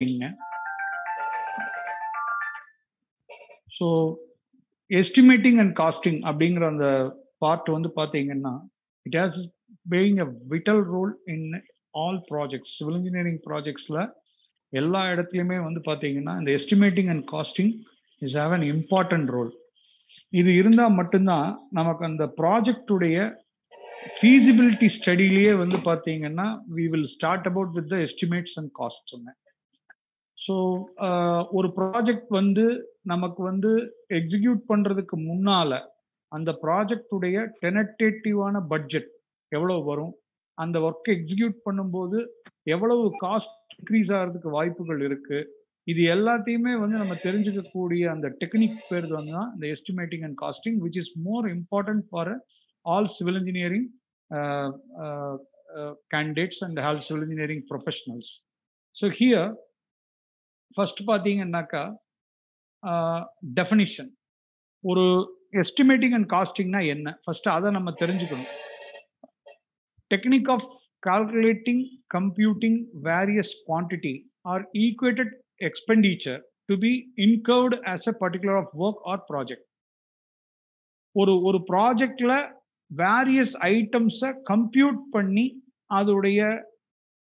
estimating. So estimating and costing அப்படிங்கிற அந்த part வந்து பார்த்தீங்கன்னா it has playing a vital role in all projects civil engineering ப்ராஜெக்ட்ஸில் எல்லா இடத்துலையுமே வந்து பார்த்தீங்கன்னா இந்த estimating and costing is have an important role இது இருந்தால் மட்டும்தான் நமக்கு அந்த ப்ராஜெக்டுடைய ஃபீசிபிலிட்டி ஸ்டடியிலேயே வந்து பார்த்தீங்கன்னா we will start about with the estimates and cost சொன்னேன் ஸோ ஒரு ப்ராஜெக்ட் வந்து நமக்கு வந்து எக்ஸிக்யூட் பண்ணுறதுக்கு முன்னால் அந்த ப்ராஜெக்டுடைய டெனட்டேட்டிவான பட்ஜெட் எவ்வளோ வரும்? அந்த ஒர்க்கை எக்ஸிக்யூட் பண்ணும்போது எவ்வளவு காஸ்ட் இன்க்ரீஸ் ஆகிறதுக்கு வாய்ப்புகள் இருக்குது இது எல்லாத்தையுமே வந்து நம்ம தெரிஞ்சுக்கக்கூடிய அந்த டெக்னிக் பேர் வந்து தான் இந்த estimating and costing which is more important for all civil engineering candidates and all civil engineering professionals so here first பார்த்தீங்கன்னாக்கா டெஃபனிஷன் ஒரு எஸ்டிமேட்டிங் அண்ட் காஸ்டிங்னா என்ன? ஃபர்ஸ்ட் அதை நம்ம தெரிஞ்சுக்கணும். Technique of calculating computing various quantity or equated expenditure to be incurred as a particular of work or project ஒரு ஒரு ப்ராஜெக்டில் வேரியஸ் ஐட்டம்ஸை கம்ப்யூட் பண்ணி அதோடைய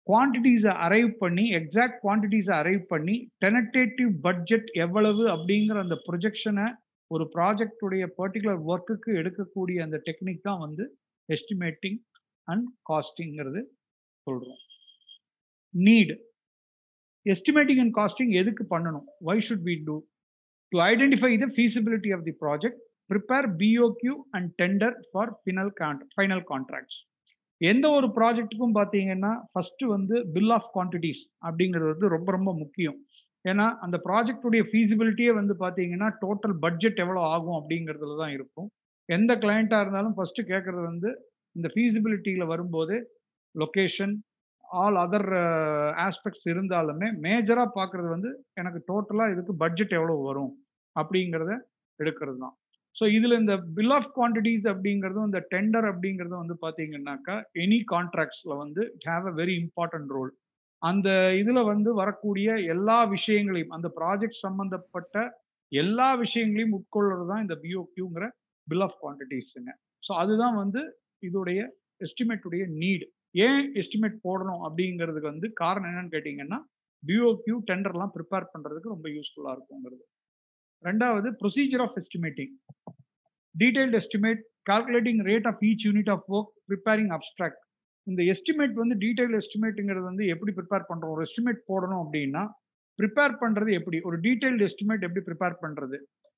குவான்டிட்டிஸை அரைவ் பண்ணி எக்ஸாக்ட் குவான்டிட்டிஸை அரைவ் பண்ணி டெனட்டேட்டிவ் பட்ஜெட் எவ்வளவு அப்படிங்கிற அந்த ப்ரொஜெக்ஷனை ஒரு ப்ராஜெக்டுடைய பர்டிகுலர் ஒர்க்குக்கு எடுக்கக்கூடிய அந்த டெக்னிக் தான் வந்து எஸ்டிமேட்டிங் அண்ட் காஸ்டிங்கிறது சொல்கிறோம் நீடு எஸ்டிமேட்டிங் அண்ட் காஸ்டிங் எதுக்கு பண்ணணும்? Why should be do to identify the feasibility of the project prepare BOQ and tender for final con final contracts எந்த ஒரு ப்ராஜெக்ட்டுக்கும் பார்த்தீங்கன்னா ஃபஸ்ட்டு வந்து பில் ஆஃப் குவான்டிட்டிஸ் அப்படிங்கிறது வந்து ரொம்ப ரொம்ப முக்கியம். ஏன்னா அந்த ப்ராஜெக்டுடைய ஃபீசிபிலிட்டியே வந்து பார்த்தீங்கன்னா டோட்டல் பட்ஜெட் எவ்வளோ ஆகும் அப்படிங்கிறதுல தான் இருக்கும். எந்த கிளையண்ட்டாக இருந்தாலும் ஃபஸ்ட்டு கேட்குறது வந்து இந்த ஃபீசிபிலிட்டியில் வரும்போது லொக்கேஷன் ஆல் அதர் ஆஸ்பெக்ட்ஸ் இருந்தாலுமே மேஜராக பார்க்குறது வந்து எனக்கு டோட்டலாக இதுக்கு பட்ஜெட் எவ்வளோ வரும் அப்படிங்கிறத எடுக்கிறது தான். ஸோ இதில் இந்த பில் ஆஃப் குவான்டிட்டிஸ் அப்படிங்கிறதும் இந்த டெண்டர் அப்படிங்கிறதும் வந்து பார்த்தீங்கன்னாக்கா எனி கான்ட்ராக்ட்ஸில் வந்து have a very important role அந்த இதில் வந்து வரக்கூடிய எல்லா விஷயங்களையும் அந்த ப்ராஜெக்ட் சம்மந்தப்பட்ட எல்லா விஷயங்களையும் உட்கொள்வது தான் இந்த பிஓக்யூங்கிற பில் ஆஃப் குவான்டிட்டிஸுங்க ஸோ அதுதான் வந்து இதோடைய எஸ்டிமேட்டுடைய நீடு ஏன் எஸ்டிமேட் போடணும் அப்படிங்கிறதுக்கு வந்து காரணம் என்னன்னு கேட்டிங்கன்னா பிஓக்யூ டெண்டர்லாம் ப்ரிப்பேர் பண்ணுறதுக்கு ரொம்ப யூஸ்ஃபுல்லாக இருக்குங்கிறது. ரெண்டாவது procedure of estimating detailed estimate calculating rate of each unit of work preparing abstract இந்த எஸ்டிமேட் வந்து டீடைல் எஸ்டிமேட்டுங்கிறது வந்து எப்படி ப்ரிப்பேர் பண்ணுறோம் ஒரு எஸ்டிமேட் போடணும் அப்படின்னா ப்ரிப்பேர் பண்ணுறது எப்படி? ஒரு டீடைல்டு எஸ்டிமேட் எப்படி ப்ரிப்பேர் பண்ணுறது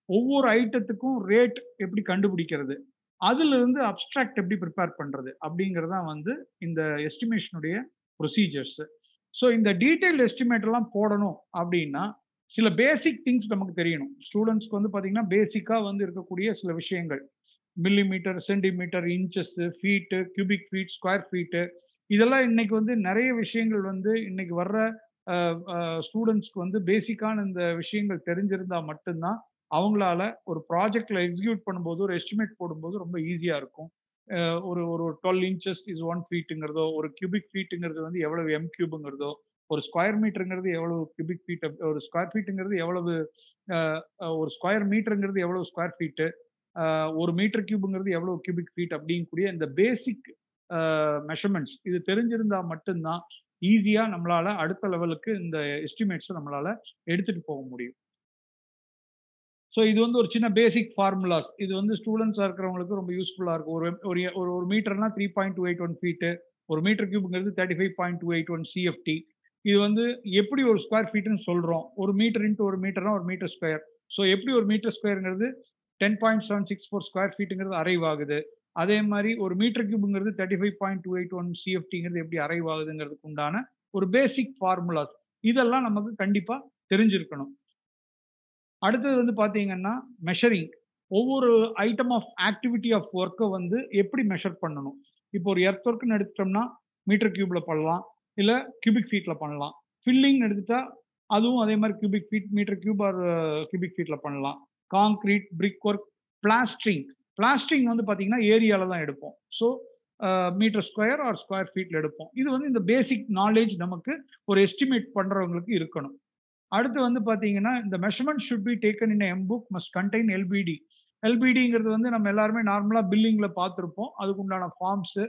ஒவ்வொரு ஐட்டத்துக்கும் ரேட் எப்படி கண்டுபிடிக்கிறது? அதுலேருந்து அப்ட்ராக்ட் எப்படி ப்ரிப்பேர் பண்ணுறது அப்படிங்கிறது தான் வந்து இந்த எஸ்டிமேஷனுடைய ப்ரொசீஜர்ஸு ஸோ இந்த டீடைல்டு எஸ்டிமேட் எல்லாம் போடணும் அப்படின்னா சில பேசிக் திங்ஸ் நமக்கு தெரியணும். ஸ்டூடெண்ட்ஸ்க்கு வந்து பார்த்தீங்கன்னா பேசிக்காக வந்து இருக்கக்கூடிய சில விஷயங்கள். Millimetre centimetre inches feet cubic feet square feet இதெல்லாம் இன்னைக்கு வந்து நிறைய விஷயங்கள் வந்து இன்னைக்கு வர்ற ஸ்டூடெண்ட்ஸ்க்கு வந்து பேசிக்கான இந்த விஷயங்கள் தெரிஞ்சிருந்தா மட்டும்தான் அவங்களால ஒரு ப்ராஜெக்டில் எக்ஸிக்யூட் பண்ணும்போது ஒரு எஸ்டிமேட் போடும்போது ரொம்ப ஈஸியாக இருக்கும். ஒரு ஒரு டுவெல் இன்ச்சஸ் இஸ் ஒன் ஃபீட்டுங்கிறதோ ஒரு கியூபிக் ஃபீட்டுங்கிறது வந்து எவ்வளவு எம் கியூபுங்கிறதோ ஒரு ஸ்கொயர் மீட்டருங்கிறது எவ்வளவு கியூபிக் ஃபீட் ஒரு ஸ்கொயர் ஃபீட்டுங்கிறது எவ்வளவு ஒரு ஸ்கொயர் மீட்டருங்கிறது எவ்வளவு ஸ்கொயர் ஃபீட்டு ஒரு மீட்டர் கியூபுங்கிறது எவ்வளவு கியூபிக் ஃபீட் அப்படிங்கக்கூடிய இந்த பேசிக் மெஷர்மெண்ட்ஸ் இது தெரிஞ்சிருந்தா மட்டும்தான் ஈஸியா நம்மளால அடுத்த லெவலுக்கு இந்த எஸ்டிமேட்ஸை நம்மளால எடுத்துட்டு போக முடியும். ஸோ இது வந்து ஒரு சின்ன பேசிக் ஃபார்முலாஸ் இது வந்து ஸ்டூடெண்ட்ஸாக இருக்கிறவங்களுக்கு ரொம்ப யூஸ்ஃபுல்லாக இருக்கும். ஒரு ஒரு ஒரு மீட்டர்னா three point two eight one feet ஒரு metre கியூப்ங்கிறது thirty five point two eight one CFT இது வந்து எப்படி ஒரு ஸ்கொயர் ஃபீட்னு சொல்கிறோம் ஒரு மீட்டர் இன்ட்டு ஒரு மீட்டர்னா ஒரு மீட்டர் ஸ்கொயர் ஸோ எப்படி ஒரு metre ஸ்கொயருங்கிறது ten point seven six four square ஃபீட்டுங்கிறது அரைவாகுது அதே மாதிரி ஒரு metre கியூபுங்கிறது thirty five point two eight one சிஎஃப்டிங்கிறது எப்படி அரைவாகுதுங்கிறதுக்கு உண்டான ஒரு பேசிக் ஃபார்முலாஸ் இதெல்லாம் நமக்கு கண்டிப்பாக தெரிஞ்சிருக்கணும். அடுத்தது வந்து பார்த்தீங்கன்னா மெஷரிங் ஒவ்வொரு ஐட்டம் ஆஃப் ஆக்டிவிட்டி ஆஃப் ஒர்க்கை வந்து எப்படி மெஷர் பண்ணணும்? இப்போ ஒரு எர்த் ஒர்க்குன்னு எடுத்துட்டோம்னா மீட்டர் கியூப்ல பண்ணலாம். இல்லை கியூபிக் ஃபீட்டில் பண்ணலாம். ஃபில்லிங் எடுத்துட்டா அதுவும் அதே மாதிரி cubic feet metre cube or cubic ஃபீட்டில் பண்ணலாம். Concrete brick work plastering plastering வந்து பார்த்தீங்கன்னா ஏரியாவில் தான் எடுப்போம். So metre square or square ஃபீட்டில் எடுப்போம். இது வந்து இந்த பேசிக் நாலேஜ் நமக்கு ஒரு எஸ்டிமேட் பண்ணுறவங்களுக்கு இருக்கணும். அடுத்து வந்து பார்த்தீங்கன்னா இந்த measurement should be taken in M book must contain LBD எல்பிடிங்கிறது வந்து நம்ம எல்லாருமே நார்மலாக பில்லிங்கில் பார்த்துருப்போம் அதுக்கு உண்டான ஃபார்ம்ஸு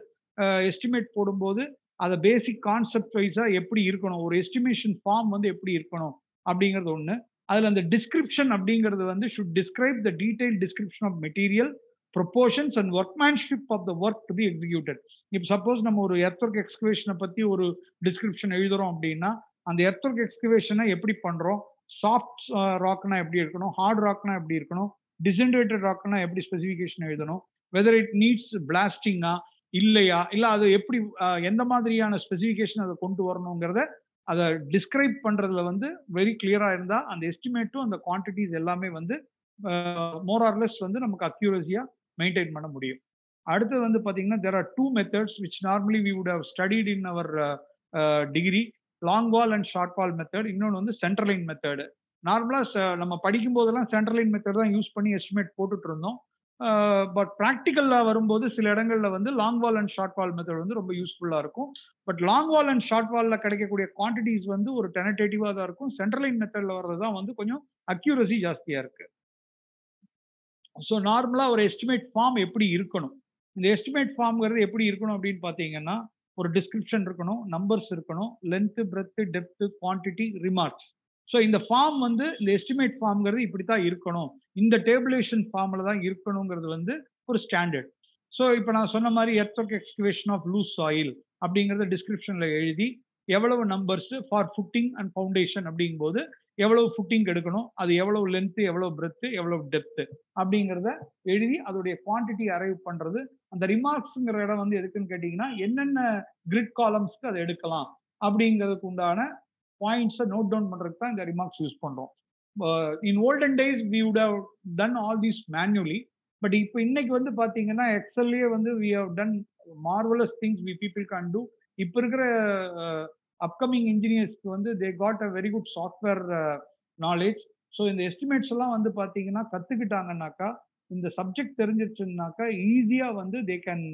எஸ்டிமேட் uh, போடும்போது அதை பேசிக் கான்செப்ட் வைஸாக எப்படி இருக்கணும்? ஒரு எஸ்டிமேஷன் ஃபார்ம் வந்து எப்படி இருக்கணும்? அப்படிங்கிறது ஒன்று அதில் அந்த டிஸ்கிரிப்ஷன் அப்படிங்கிறது வந்து should describe the detail description of material proportions and workmanship of the work to be executed இப்போ சப்போஸ் நம்ம ஒரு எர்த்ஒர்க் எக்ஸ்கவேஷனை பற்றி ஒரு டிஸ்கிரிப்ஷன் எழுதுறோம் அப்படின்னா அந்த எர்த்ஒர்க் எக்ஸ்கவேஷனை எப்படி பண்ணுறோம் சாஃப்ட் ராக்னா எப்படி இருக்கணும்? ஹார்ட் ராக்னா எப்படி இருக்கணும்? டிசன்டேட்டட் ராக்னா எப்படி ஸ்பெசிஃபிகேஷன் எழுதணும்? வெதர் இட் நீட்ஸ் பிளாஸ்டிங்கா இல்லையா? இல்லை அது எப்படி எந்த மாதிரியான ஸ்பெசிஃபிகேஷன் அதை கொண்டு வரணுங்கிறத அதை டிஸ்கிரைப் பண்ணுறதுல வந்து வெரி கிளியராக இருந்தால் அந்த எஸ்டிமேட்டும் அந்த குவான்டிட்டிஸ் எல்லாமே வந்து மோர் ஆர்லெஸ் வந்து நமக்கு அக்யூரஸியாக மெயின்டைன் பண்ண முடியும். அடுத்து வந்து பார்த்தீங்கன்னா there are two methods which normally we would have studied in our degree long wall and short wall method இன்னொன்று வந்து சென்ட்ரலைன் மெத்தடு நார்மலாக நம்ம படிக்கும் போதெல்லாம் சென்ட்ரலைன் மெத்தட் தான் யூஸ் பண்ணி எஸ்டிமேட் போட்டுட்டு இருந்தோம். பட் ப்ராக்டிக்கலாக வரும்போது சில இடங்களில் வந்து long wall and short wall method வந்து ரொம்ப யூஸ்ஃபுல்லாக இருக்கும். But long wall and short வாலில் கிடைக்கக்கூடிய குவான்டிட்டிஸ் வந்து ஒரு டெனடேட்டிவாக தான் இருக்கும். சென்ட்ரலைன் மெத்தடில் வர்றது தான் வந்து கொஞ்சம் அக்யூரசி ஜாஸ்தியாக இருக்குது ஸோ நார்மலாக ஒரு எஸ்டிமேட் ஃபார்ம் எப்படி இருக்கணும்? இந்த எஸ்டிமேட் ஃபார்ம்ங்கிறது எப்படி இருக்கணும் அப்படின்னு பார்த்தீங்கன்னா ஒரு டிஸ்கிரிப்ஷன் இருக்கணும் நம்பர்ஸ் இருக்கணும் length breadth depth quantity remarks so இந்த ஃபார்ம் வந்து இந்த எஸ்டிமேட் ஃபார்ம்ங்கிறது இப்படி தான் இருக்கணும். இந்த டேபிளேஷன் ஃபார்மில் தான் இருக்கணுங்கிறது வந்து ஒரு ஸ்டாண்டர்ட் ஸோ இப்போ நான் சொன்ன மாதிரி earthwork excavation of loose soil அப்படிங்கிறத டிஸ்கிரிப்ஷனில் எழுதி எவ்வளவு numbers for footing and foundation அப்படிங்கும்போது எவ்வளவு ஃபுட்டிங் எடுக்கணும் அது எவ்வளவு லென்த்து எவ்வளவு பிரெத்து எவ்வளவு டெப்த்து அப்படிங்கிறத எழுதி அதோடைய குவான்டிட்டி அரைவ் பண்ணுறது அந்த ரிமார்க்ஸுங்கிற இடம் வந்து எதுக்குன்னு கேட்டிங்கன்னா என்னென்ன கிரிட் காலம்ஸ்க்கு அதை எடுக்கலாம் அப்படிங்கிறதுக்கு உண்டான பாயிண்ட்ஸை நோட் டவுன் பண்ணுறதுக்கு தான் இந்த ரிமார்க்ஸ் யூஸ் பண்ணுறோம் in olden days we would have done all these manually but இப்போ இன்னைக்கு வந்து பார்த்தீங்கன்னா எக்ஸல்லே வந்து we have done marvellous things we people can do இப்போ இருக்கிற அப்கமிங் இன்ஜினியர்ஸ்க்கு வந்து they got a very good software knowledge so இந்த எஸ்டிமேட்ஸ் எல்லாம் வந்து பார்த்தீங்கன்னா கற்றுக்கிட்டாங்கனாக்கா இந்த சப்ஜெக்ட் தெரிஞ்சிருச்சுனாக்கா ஈஸியாக வந்து they can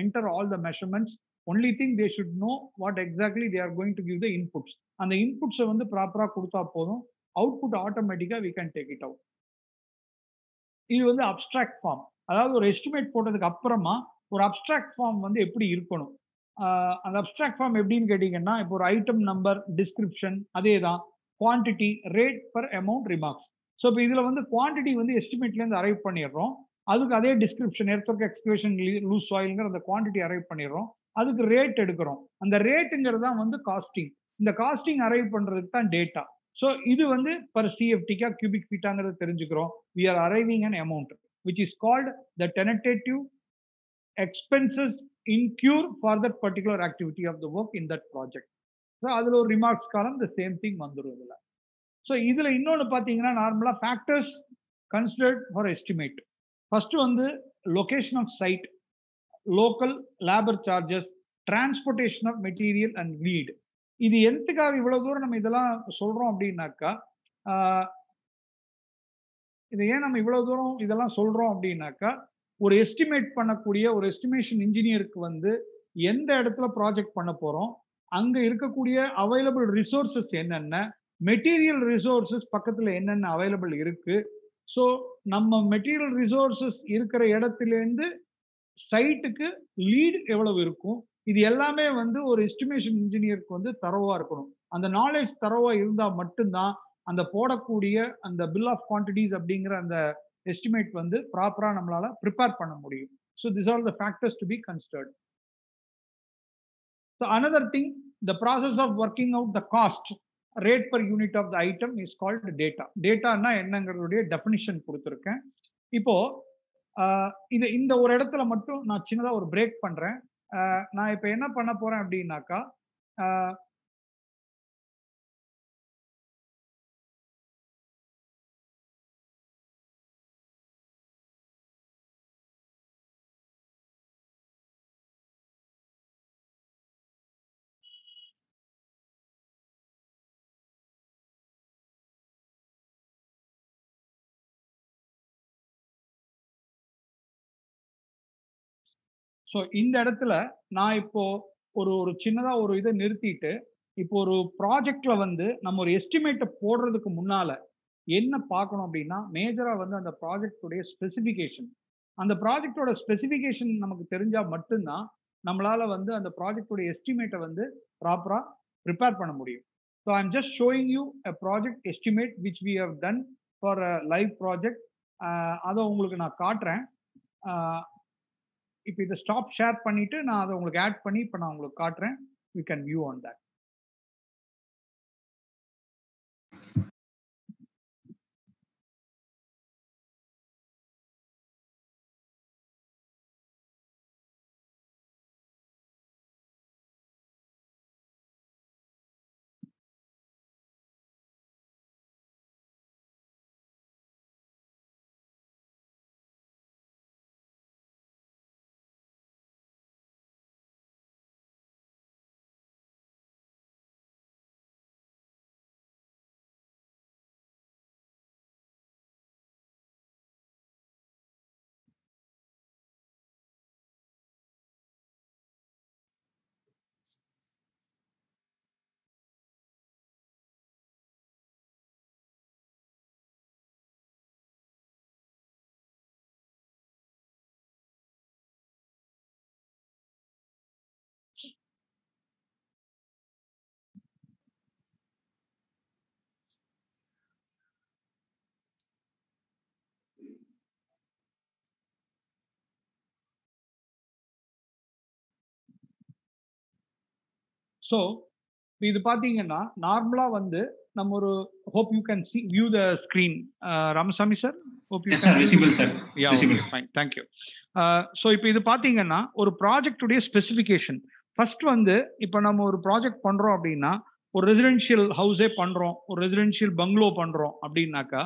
enter all the measurements only thing they should know what exactly they are going to give the inputs அந்த இன்புட்ஸை வந்து ப்ராப்பராக கொடுத்தா போதும். அவுட்புட் ஆட்டோமேட்டிக்காக we can take it out இது வந்து அப்ட்ராக்ட் ஃபார்ம் அதாவது ஒரு எஸ்டிமேட் போட்டதுக்கு அப்புறமா ஒரு அப்ட்ராக்ட் ஃபார்ம் வந்து எப்படி இருக்கணும்? அந்த அப்ட்ராக்ட் ஃபார்ம் எப்படின்னு கேட்டிங்கன்னா இப்போ ஒரு ஐட்டம் நம்பர் டிஸ்கிரிப்ஷன் அதே தான் quantity rate per amount remarks so இப்போ இதில் வந்து குவான்டிட்டி வந்து எஸ்டிமேட்லேருந்து அரைவ் பண்ணிடுறோம். அதுக்கு அதே டிஸ்கிரிப்ஷன் எர்த்ஒர்க் எக்ஸ்கிவேஷன் லூஸ் ஆயில்ங்கிற அந்த குவான்டிட்டி அரைவ் பண்ணிடுறோம். அதுக்கு ரேட் எடுக்கிறோம். அந்த ரேட்டுங்கிறது தான் வந்து காஸ்டிங் இந்த காஸ்டிங் அரைவ் பண்ணுறதுக்கு தான் டேட்டா ஸோ இது வந்து பர் சிஎஃப்டிக்கா கியூபிக் ஃபீட்டாங்கிறத தெரிஞ்சுக்கிறோம். We are arriving an amount which is called the tentative expenses incur for that particular activity of the work in that project so அதில் ஒரு ரிமார்க்ஸ் காலம் த சேம் திங் வந்துடும் இதில். So இதில் இன்னொன்று பார்த்தீங்கன்னா நார்மலாக factors considered for estimate first வந்து location of site local labour charges transportation of material and lead இது எதுக்காக இவ்வளவு தூரம் நம்ம இதெல்லாம் சொல்றோம் அப்படின்னாக்கா இதை ஏன் நம்ம இவ்வளவு தூரம் இதெல்லாம் சொல்றோம் அப்படின்னாக்கா ஒரு எஸ்டிமேட் பண்ணக்கூடிய ஒரு எஸ்டிமேஷன் இன்ஜினியருக்கு வந்து எந்த இடத்துல ப்ராஜெக்ட் பண்ண போறோம் அங்க இருக்கக்கூடிய அவைலபிள் ரிசோர்சஸ் என்னென்ன மெட்டீரியல் ரிசோர்சஸ் பக்கத்துல என்னென்ன அவைலபிள் இருக்கு ஸோ நம்ம மெட்டீரியல் ரிசோர்சஸ் இருக்கிற இடத்துலேருந்து சைட்டுக்கு லீடு எவ்வளவு இருக்கும் இது எல்லாமே வந்து ஒரு எஸ்டிமேஷன் இன்ஜினியருக்கு வந்து தரவா இருக்கணும். அந்த நாலேஜ் தரவா இருந்தா மட்டும்தான் அந்த போடக்கூடிய அந்த பில் ஆஃப் குவான்டிட்டிஸ் அப்படிங்கிற அந்த எஸ்டிமேட் வந்து ப்ராப்பரா நம்மளால ப்ரிப்பேர் பண்ண முடியும். So this are the factors to be considered so another thing the process of working out the cost rate per unit of the item is called data டேட்டானா என்னங்கிறதுடைய definition கொடுத்துருக்கேன். இப்போ இது இந்த ஒரு இடத்துல மட்டும் நான் சின்னதாக ஒரு பிரேக் பண்ணுறேன் நான் இப்போ என்ன பண்ண போறேன் அப்படின்னாக்கா ஸோ இந்த இடத்துல நான் இப்போ ஒரு ஒரு சின்னதாக ஒரு இதை நிறுத்திட்டு இப்போ ஒரு ப்ராஜெக்ட்ல வந்து நம்ம ஒரு எஸ்டிமேட்டை போடுறதுக்கு முன்னால என்ன பார்க்கணும் அப்படின்னா மேஜராக வந்து அந்த ப்ராஜெக்டுடைய ஸ்பெசிஃபிகேஷன் அந்த ப்ராஜெக்டோட ஸ்பெசிஃபிகேஷன் நமக்கு தெரிஞ்சால் மட்டும்தான் நம்மளால வந்து அந்த ப்ராஜெக்டோட எஸ்டிமேட்டை வந்து ப்ராப்பராக ப்ரிப்பேர் பண்ண முடியும். So I'm just showing you a project estimate which we have done for a live project அதை உங்களுக்கு நான் காட்டுறேன். இப்போ இதை ஸ்டாப் ஷேர் பண்ணிட்டு நான் அதை உங்களுக்கு ஆட் பண்ணி இப்போ நான் உங்களுக்கு காட்டுறேன். You can view on that so இது பார்த்தீங்கன்னா நார்மலாக வந்து நம்ம ஒரு hope you can see view the screen Ramasamy sir hope you sir. Visible, sir. Yeah. Fine thank you so இப்போ இது பார்த்தீங்கன்னா ஒரு ப்ராஜெக்டுடைய ஸ்பெசிஃபிகேஷன் ஃபர்ஸ்ட் வந்து இப்போ நம்ம ஒரு ப்ராஜெக்ட் பண்ணுறோம் அப்படின்னா ஒரு ரெசிடென்ஷியல் ஹவுஸே பண்ணுறோம் ஒரு ரெசிடென்ஷியல் பங்களோ பண்ணுறோம் அப்படின்னாக்கா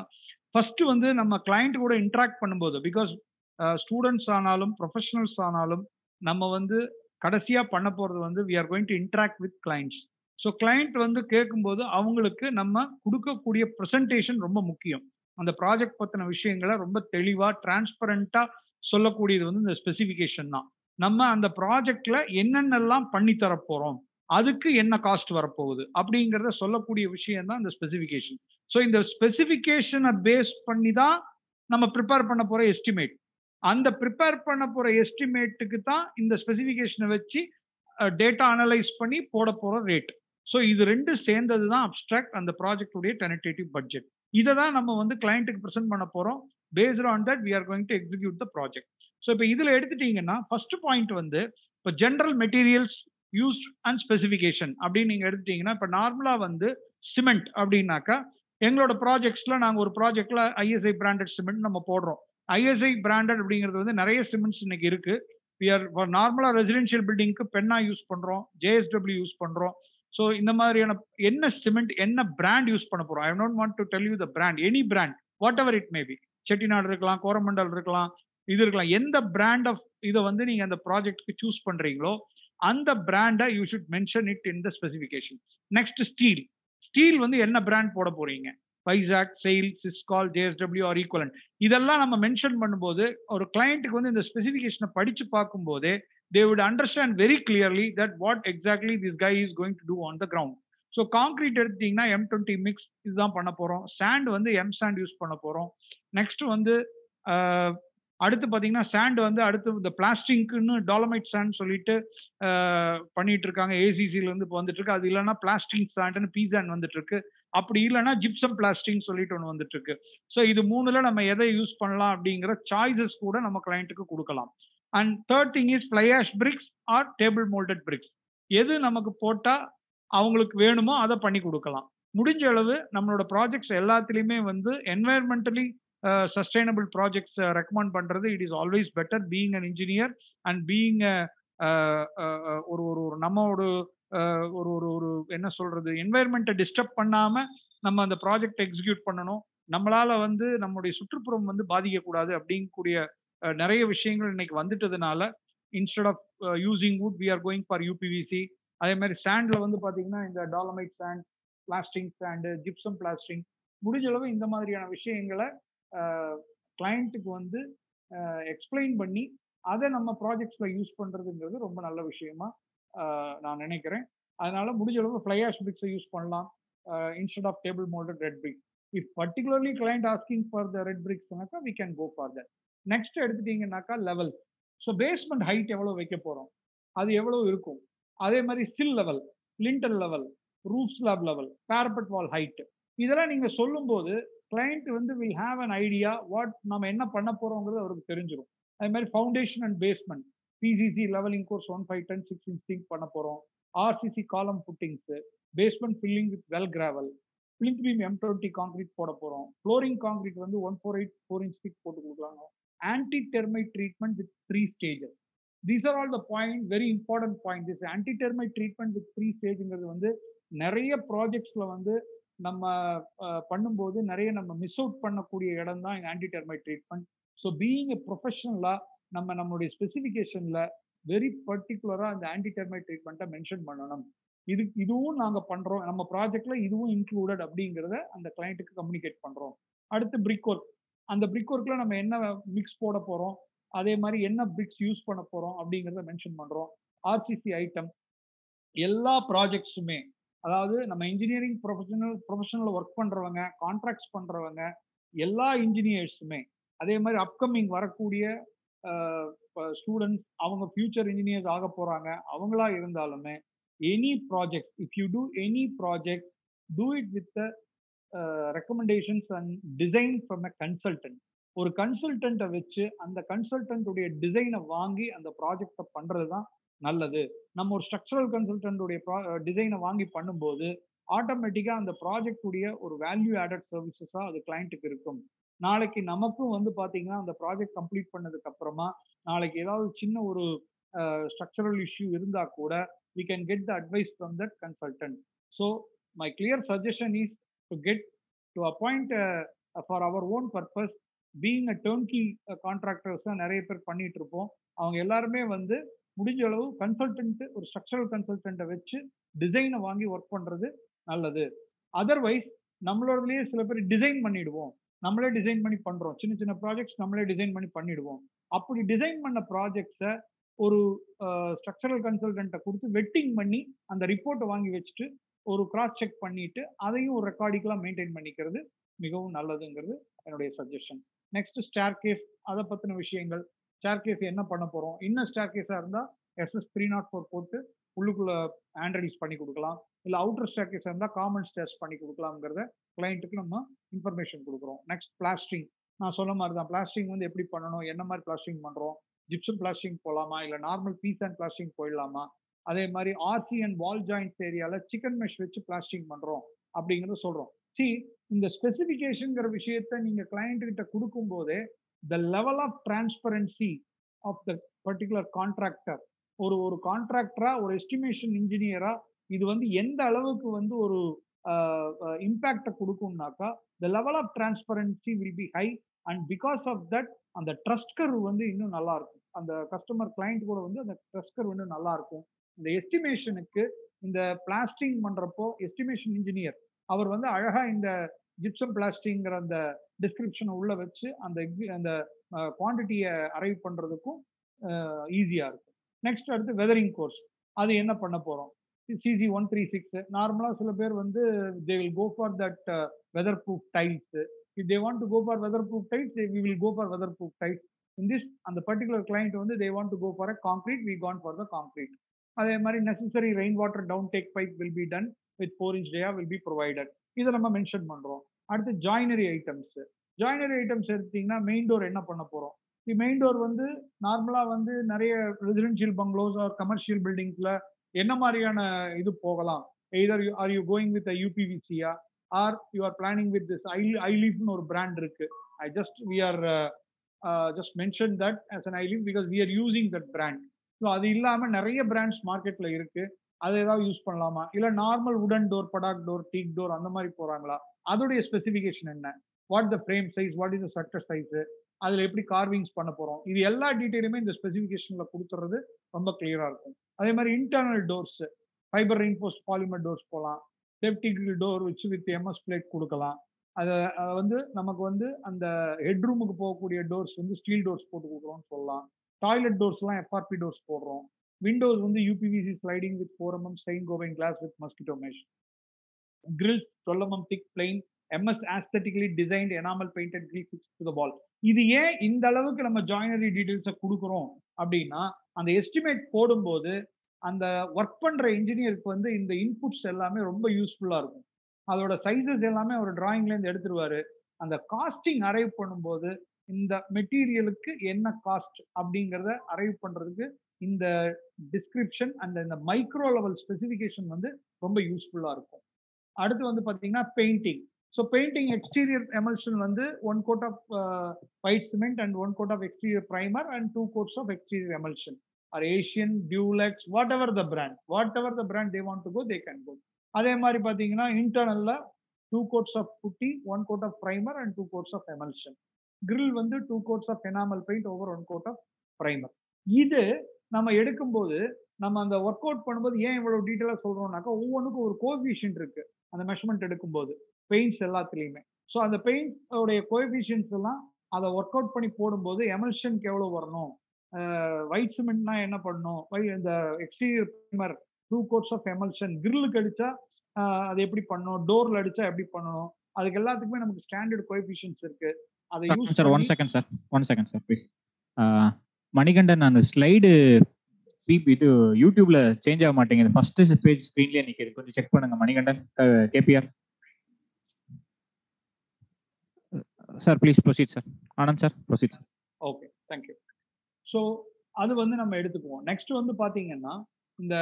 ஃபர்ஸ்ட் வந்து நம்ம கிளைண்ட் கூட இன்ட்ராக்ட் பண்ணும்போது பிகாஸ் ஸ்டூடெண்ட்ஸ் ஆனாலும் ப்ரொஃபஷனல்ஸ் ஆனாலும் நம்ம வந்து கடைசியாக பண்ண போகிறது வந்து we are going to interact with clients so client வந்து கேட்கும்போது அவங்களுக்கு நம்ம கொடுக்கக்கூடிய ப்ரெசன்டேஷன் ரொம்ப முக்கியம். அந்த ப்ராஜெக்ட் பற்றின விஷயங்களை ரொம்ப தெளிவாக டிரான்ஸ்பரண்ட்டாக சொல்லக்கூடியது வந்து இந்த ஸ்பெசிஃபிகேஷன் தான். நம்ம அந்த ப்ராஜெக்ட்ல என்னென்னலாம் பண்ணி தரப்போகிறோம் அதுக்கு என்ன காஸ்ட் வரப்போகுது அப்படிங்கிறத சொல்லக்கூடிய விஷயம் தான் இந்த ஸ்பெசிஃபிகேஷன் ஸோ இந்த ஸ்பெசிஃபிகேஷனை பேஸ் பண்ணி தான் நம்ம ப்ரிப்பேர் பண்ண போகிற எஸ்டிமேட் அந்த ப்ரிப்பேர் பண்ண போகிற எஸ்டிமேட்டுக்கு தான் இந்த ஸ்பெசிஃபிகேஷனை வச்சு டேட்டா அனலைஸ் பண்ணி போட போகிற ரேட் ஸோ இது ரெண்டு சேர்ந்தது தான் அப்ட்ராக்ட் அந்த ப்ராஜெக்டுடைய டெனடேட்டிவ் பட்ஜெட் இதை தான் நம்ம வந்து கிளைண்ட்டுக்கு ப்ரெசென்ட் பண்ண போகிறோம் based on that we are going to execute the project so இப்போ இதில் எடுத்துட்டீங்கன்னா ஃபர்ஸ்ட் பாயிண்ட் வந்து இப்போ general materials used and specification அப்படின்னு நீங்கள் எடுத்துட்டீங்கன்னா இப்போ நார்மலாக வந்து சிமெண்ட் அப்படின்னாக்கா எங்களோட ப்ராஜெக்ட்ஸில் நாங்கள் ஒரு ப்ராஜெக்டில் ஐஎஸ்ஐ பிராண்டட் சிமெண்ட் நம்ம போடுறோம். ஐஎஸ்ஐ பிராண்டட் அப்படிங்கிறது வந்து நிறைய சிமெண்ட்ஸ் இன்னைக்கு இருக்கு. வி ஆர் நார்மலாக ரெசிடென்ஷியல் பில்டிங்க்கு பென்னா யூஸ் பண்ணுறோம் ஜேஎஸ்டபிள்யூ யூஸ் பண்ணுறோம் ஸோ இந்த மாதிரியான என்ன சிமெண்ட் என்ன பிராண்ட் யூஸ் பண்ண போகிறோம் I don't want to tell you the brand any brand whatever it maybe Chettinad இருக்கலாம் கோரமண்டல் இருக்கலாம் இது இருக்கலாம். எந்த பிராண்ட் ஆஃப் இதை வந்து நீங்கள் அந்த ப்ராஜெக்ட்க்கு சூஸ் பண்ணுறீங்களோ அந்த பிராண்டை you should mention it in the specification next steel steel வந்து என்ன பிராண்ட் போட போறீங்க? Vizag SAIL Siscol JSW or equivalent இதெல்லாம் நம்ம மென்ஷன் பண்ணும்போது ஒரு கிளைண்ட்டுக்கு வந்து இந்த ஸ்பெசிஃபிகேஷனை படிச்சு பார்க்கும்போதே they would understand very clearly that what exactly this guy is going to do on the ground so concrete எடுத்தீங்கன்னா எம் டுவெண்ட்டி மிக்ஸ் இதுதான் பண்ண போகிறோம் சாண்ட் வந்து எம் சாண்ட் யூஸ் பண்ண போகிறோம் நெக்ஸ்ட் வந்து அடுத்து பார்த்தீங்கன்னா சாண்ட் வந்து அடுத்து இந்த பிளாஸ்டிங்க்குன்னு டாலமைட் சாண்ட் சொல்லிட்டு பண்ணிட்டு இருக்காங்க. ஏசிசில இப்போ வந்துட்டு இருக்கு. அது இல்லைன்னா பிளாஸ்டிக் சாண்ட்னு பீசாண்ட் வந்துட்டு இருக்கு. அப்படி இல்லைன்னா ஜிப்சம் பிளாஸ்டிக்னு சொல்லிட்டு ஒன்று வந்துட்டு இருக்கு ஸோ இது மூணுல நம்ம எதை யூஸ் பண்ணலாம் அப்படிங்கிற சாய்ஸஸ் கூட நம்ம கிளைண்ட்டுக்கு கொடுக்கலாம். And third thing is fly ash bricks or table moulded bricks எது நமக்கு போட்டால் அவங்களுக்கு வேணுமோ அதை பண்ணி கொடுக்கலாம். முடிஞ்ச அளவு நம்மளோட ப்ராஜெக்ட்ஸ் எல்லாத்துலேயுமே வந்து என்வாயர்மெண்டலி சஸ்டைனபிள் ப்ராஜெக்ட்ஸ் ரெக்கமெண்ட் பண்ணுறது it is always better being an engineer and being ஒரு ஒரு ஒரு நம்மளோட ஒரு ஒரு ஒரு என்ன சொல்றது என்வாயர்மெண்ட்டை டிஸ்டர்ப் பண்ணாம நம்ம அந்த ப்ராஜெக்ட் எக்ஸிக்யூட் பண்ணணும். நம்மளால வந்து நம்மளுடைய சுற்றுப்புறம் வந்து பாதிக்கக்கூடாது அப்படிங்கக்கூடிய நிறைய விஷயங்கள் இன்னைக்கு வந்துட்டதுனால instead of using wood we are going for UPVC அதே மாதிரி சாண்ட்ல வந்து பாத்தீங்கன்னா இந்த dolomite sand plastering sand gypsum plastering முடிஞ்ச அளவு இந்த மாதிரியான விஷயங்களை கிளைண்ட்டுக்கு வந்து எக்ஸ்பிளைன் பண்ணி அதை நம்ம ப்ராஜெக்ட்ஸில் யூஸ் பண்ணுறதுங்கிறது ரொம்ப நல்ல விஷயமா நான் நினைக்கிறேன். அதனால முடிஞ்ச அளவு ஃப்ளை ஆஷ் பிரிக்ஸை யூஸ் பண்ணலாம். Instead of table moulded red brick if particularly client asking for the red பிரிக்ஸ்னாக்கா we can go for that next எடுத்துட்டீங்கன்னாக்கா level so basement height எவ்வளோ வைக்க போகிறோம் அது எவ்வளோ இருக்கும்? அதே மாதிரி sill level lintel level roof slab level parapet wall height இதெல்லாம் நீங்கள் சொல்லும்போது கிளைண்ட் வந்து will have an idea what நம்ம என்ன பண்ண போகிறோங்கிறது அவருக்கு தெரிஞ்சிடும் அதே மாதிரி foundation and basement PCC levelling course one five ten six instinct பண்ண போகிறோம் RCC column footings basement filling with well gravel plinth beam M twenty concrete போட போகிறோம் ஃப்ளோரிங் கான்கிரீட் வந்து one four eight four inch thick போட்டு கொடுக்குறாங்க anti termite treatment with three stages these are all the point very important point this anti termite treatment with three ஸ்டேஜ்ங்கிறது வந்து நிறைய ப்ராஜெக்ட்ஸில் வந்து நம்ம பண்ணும்போது நிறைய நம்ம மிஸ் அவுட் பண்ணக்கூடிய இடம் தான் anti termite treatment so being a ப்ரொஃபஷனலாக நம்ம நம்மளுடைய ஸ்பெசிஃபிகேஷன்ல வெரி பர்டிகுலரா அந்த ஆன்டி டெர்மைட் ட்ரீட்மெண்ட்டை மென்ஷன் பண்ணணும். இது இதுவும் நாங்க பண்றோம். நம்ம ப்ராஜெக்ட்ல இதுவும் இன்க்ளூடட் அப்படிங்கிறத அந்த கிளைண்ட்டுக்கு கம்யூனிகேட் பண்றோம். அடுத்து பிரிக் ஒர்க் அந்த பிரிக் ஒர்க்ல நம்ம என்ன மிக்ஸ் போட போறோம்? அதே மாதிரி என்ன பிரிக்ஸ் யூஸ் பண்ண போறோம்? அப்படிங்கிறத மென்ஷன் பண்றோம். ஆர்சிசி ஐட்டம் எல்லா ப்ராஜெக்ட்ஸுமே அதாவது நம்ம இன்ஜினியரிங் ப்ரொஃபஷனல் ப்ரொஃபஷனல் ஒர்க் பண்றவங்க கான்ட்ராக்ட்ஸ் பண்றவங்க எல்லா இன்ஜினியர்ஸுமே அதே மாதிரி அப்கமிங் வரக்கூடிய ஸ்டூடெண்ட்ஸ் அவங்க ஃபியூச்சர் இன்ஜினியர்ஸ் ஆக போறாங்க. அவங்களா இருந்தாலுமே any project if you do any project do it with recommendations and design from a consultant ஒரு கன்சல்டன்ட்டை வச்சு அந்த கன்சல்டன்ட்டுடைய டிசைனை வாங்கி அந்த ப்ராஜெக்டை பண்ணுறது தான் நல்லது. நம்ம ஒரு ஸ்ட்ரக்சரல் கன்சல்டன்ட்டுடைய டிசைனை வாங்கி பண்ணும்போது ஆட்டோமேட்டிக்கா அந்த ப்ராஜெக்டுடைய ஒரு வேல்யூ ஆடட் சர்வீசஸாக அது கிளைண்ட்டுக்கு இருக்கும். நாளைக்கு நமக்கும் வந்து பாத்தீங்கன்னா அந்த ப்ராஜெக்ட் கம்ப்ளீட் பண்ணதுக்கு அப்புறமா நாளைக்கு ஏதாவது சின்ன ஒரு ஸ்ட்ரக்சரல் இஷ்யூ இருந்தா கூட we can get the advice from that consultant so my clear suggestion is to get to appoint for our own purpose being a turnkey contractors தான் நிறைய பேர் பண்ணிட்டு இருப்போம். அவங்க எல்லாருமே வந்து முடிஞ்ச அளவு கன்சல்டன்ட் ஒரு ஸ்ட்ரக்சரல் கன்சல்டன்ட்டை வச்சு டிசைனை வாங்கி ஒர்க் பண்ணுறது நல்லது. அதர்வைஸ் நம்மளோடதுலயே சில பேர் டிசைன் பண்ணிடுவோம். நம்மளே டிசைன் பண்ணி பண்றோம். சின்ன சின்ன ப்ராஜெக்ட்ஸ் நம்மளே டிசைன் பண்ணி பண்ணிடுவோம். அப்படி டிசைன் பண்ண ப்ராஜெக்ட்ஸை ஒரு ஸ்ட்ரக்சரல் கன்சல்டண்ட்டை கொடுத்து வெட்டிங் பண்ணி அந்த ரிப்போர்ட்டை வாங்கி வச்சுட்டு ஒரு கிராஸ் செக் பண்ணிட்டு அதையும் ஒரு ரெக்கார்டிக்கலாக மெயின்டைன் பண்ணிக்கிறது மிகவும் நல்லதுங்கிறது என்னுடைய சஜஷன் நெக்ஸ்ட் ஸ்டார் கேஸ் அதை பற்றின விஷயங்கள். ஸ்டார் கேஸ் என்ன பண்ண போகிறோம் இன்னும் ஸ்டார் கேஸாக இருந்தால் எஸ்எஸ் த்ரீ நாட் ஃபோர் போட்டு உள்ளுக்குள்ள ஆண்ட்ராய்டிஸ் பண்ணி கொடுக்கலாம். இல்லை அவுட்டர் ஸ்டாக்கேஸ் இருந்தா இருந்தால் காமன் ஸ்டேஸ் பண்ணி கொடுக்கலாம்ங்கிறத கிளைண்ட்டுக்கு நம்ம இன்ஃபர்மேஷன் கொடுக்குறோம். நெக்ஸ்ட் பிளாஸ்டிங் நான் சொன்ன மாதிரி தான் பிளாஸ்டிங் வந்து எப்படி பண்ணணும் என்ன மாதிரி பிளாஸ்டிங் பண்ணுறோம் ஜிப்சம் பிளாஸ்டிங் போகலாமா இல்லை நார்மல் பீஸ் அண்ட் பிளாஸ்டிங் போயிடலாமா? அதே மாதிரி ஆர்சி அண்ட் வால் ஜாயின்ஸ் ஏரியாவில் சிக்கன் மெஷ் வச்சு பிளாஸ்டிங் பண்ணுறோம் அப்படிங்கிறத சொல்கிறோம் சி இந்த ஸ்பெசிஃபிகேஷன்ங்கிற விஷயத்த நீங்கள் கிளைண்ட் கிட்ட கொடுக்கும் the level of transparency of the particular contractor ஒரு ஒரு கான்ட்ராக்டரா ஒரு எஸ்டிமேஷன் இன்ஜினியரா இது வந்து எந்த அளவுக்கு வந்து ஒரு இம்பேக்டை கொடுக்கும்னாக்கா the level of transparency will be high and because of that அந்த ட்ரஸ்ட் கர்வ் வந்து இன்னும் நல்லா இருக்கும். அந்த கஸ்டமர் கிளைண்ட் கூட வந்து அந்த ட்ரஸ்ட் கர்வ் இன்னும் நல்லா இருக்கும். இந்த எஸ்டிமேஷனுக்கு இந்த பிளாஸ்டிங் பண்றப்போ எஸ்டிமேஷன் இன்ஜினியர் அவர் வந்து அழகா இந்த ஜிப்சம் பிளாஸ்டிங்கிற அந்த டிஸ்கிரிப்ஷனை உள்ள வச்சு அந்த அந்த குவான்டிட்டியை அரைவ் பண்றதுக்கும் ஈஸியா இருக்கும். நெக்ஸ்ட் அடுத்து வெதரிங் கோர்ஸ் அது என்ன பண்ண போகிறோம் சிசி ஒன் த்ரீ சிக்ஸ் நார்மலாக சில பேர் வந்து they will go for that weather proof tiles if they want to go for weather proof tiles we will go for weather proof tiles in this அந்த particular client வந்து they want to go for a concrete we can for the concrete அதே மாதிரி necessary rain water down take pipe will be done with four inch dia will be provided இதை நம்ம mention பண்ணுறோம் அடுத்து joinery items joinery items எடுத்தீங்கன்னா main door என்ன பண்ண the main door வந்து நார்மலாக வந்து நிறைய ரெசிடென்ஷியல் பங்களோஸ் ஆர் கமர்ஷியல் பில்டிங்ஸில் என்ன மாதிரியான இது போகலாம்? Either are you going with யூபிவிசியா are you are planning with this I ஐலீஃப்னு ஒரு பிராண்ட் இருக்கு. I just we are just mention that as an Aileaf because we are using that brand so அது இல்லாமல் நிறைய பிராண்ட்ஸ் மார்க்கெட்டில் இருக்கு. அதை ஏதாவது use பண்ணலாமா? இல்லை நார்மல் உடன் door padauk door teak door அந்த மாதிரி போகிறாங்களா அதோடைய ஸ்பெசிஃபிகேஷன் என்ன? What the frame size what is the shutter size அதுல எப்படி கார்விங்ஸ் பண்ண போறோம்? இது எல்லா டீட்டெயிலுமே இந்த ஸ்பெசிஃபிகேஷனில் கொடுத்துறது ரொம்ப கிளியரா இருக்கும். அதே மாதிரி internal doors fibre reinforced polymer doors போகலாம் சேஃப்டி டோர் வச்சு வித் எம்எஸ் பிளேட் கொடுக்கலாம். அதை வந்து நமக்கு வந்து அந்த ஹெட்ரூமுக்கு போகக்கூடிய டோர்ஸ் வந்து ஸ்டீல் டோர்ஸ் போட்டு கொடுக்குறோம்னு சொல்லலாம். டாய்லெட் டோர்ஸ்லாம் எஃப்ஆர்பி டோர்ஸ் போடுறோம். விண்டோஸ் வந்து UPVC sliding with four mm stain coving glass with mosquito mesh grill twelve mm thick plain MS aesthetically designed enamel painted grill fix to the wall இது ஏன் இந்த அளவுக்கு நம்ம ஜாயினரி டீடைல்ஸை கொடுக்குறோம் அப்படின்னா அந்த எஸ்டிமேட் போடும்போது அந்த ஒர்க் பண்ற இன்ஜினியருக்கு வந்து இந்த இன்புட்ஸ் எல்லாமே ரொம்ப யூஸ்ஃபுல்லா இருக்கும். அதோட சைசஸ் எல்லாமே அவர் டிராயிங்லேருந்து எடுத்துருவாரு. அந்த காஸ்டிங் அரைவ் பண்ணும்போது இந்த மெட்டீரியலுக்கு என்ன காஸ்ட் அப்படிங்கிறத அரைவ் பண்றதுக்கு இந்த டிஸ்கிரிப்ஷன் அந்த இந்த மைக்ரோ லெவல் ஸ்பெசிஃபிகேஷன் வந்து ரொம்ப யூஸ்ஃபுல்லா இருக்கும். அடுத்து வந்து பார்த்தீங்கன்னா painting so painting exterior emulsion வந்து one coat of white cement and one coat of exterior primer and two coats of exterior emulsion or Asian Dulux whatever the brand whatever the brand they want to go they can go அதே மாதிரி பார்த்தீங்கன்னா இன்டர்னல்ல two coats of putty one coat of primer and two coats of emulsion grill வந்து two coats of enamel paint over one coat of primer இது நம்ம எடுக்கும்போது நம்ம அந்த work out பண்ணும்போது ஏன் இவ்வளவு டீட்டெயிலாக சொல்றோம்னாக்கா ஒவ்வொன்றுக்கும் ஒரு கோஃபிஷியன்ட் இருக்கு. அந்த மெஷர்மெண்ட் எடுக்கும்போது. பெயிண்ட்ஸ் எல்லாத்துலேயுமே. ஸோ அந்த பெயிண்ட்ஸோடைய கோஎஃபிஷியன்ஸ் எல்லாம் அதை ஒர்க் அவுட் பண்ணி போடும்போது எமல்ஷனுக்கு எவ்வளோ வரணும்? ஒயிட் சிமெண்ட்னா என்ன பண்ணணும்? இந்த exterior primer two coats of emulsion கிரில்லுக்கு அடிச்சா அது எப்படி பண்ணணும்? டோர்ல அடிச்சா எப்படி பண்ணணும்? அதுக்கு எல்லாத்துக்குமே நமக்கு ஸ்டாண்டர்ட் கோஎஃபிஷியன்ஸ் இருக்கு. அதை use sir one second sir one second sir please Manikandan அந்த ஸ்லைடு இது யூடியூப்ல சேஞ்ச் ஆக மாட்டேங்குது. ஃபர்ஸ்ட் பேஜ் ஸ்க்ரீன்லயே நிக்குது. கொஞ்சம் செக் பண்ணுங்க Manikandan KPR sir please proceed sir Anand sir proceed sir okay thank you so அது வந்து நம்ம எடுத்துக்குவோம். நெக்ஸ்ட் வந்து பாத்தீங்கன்னா இந்த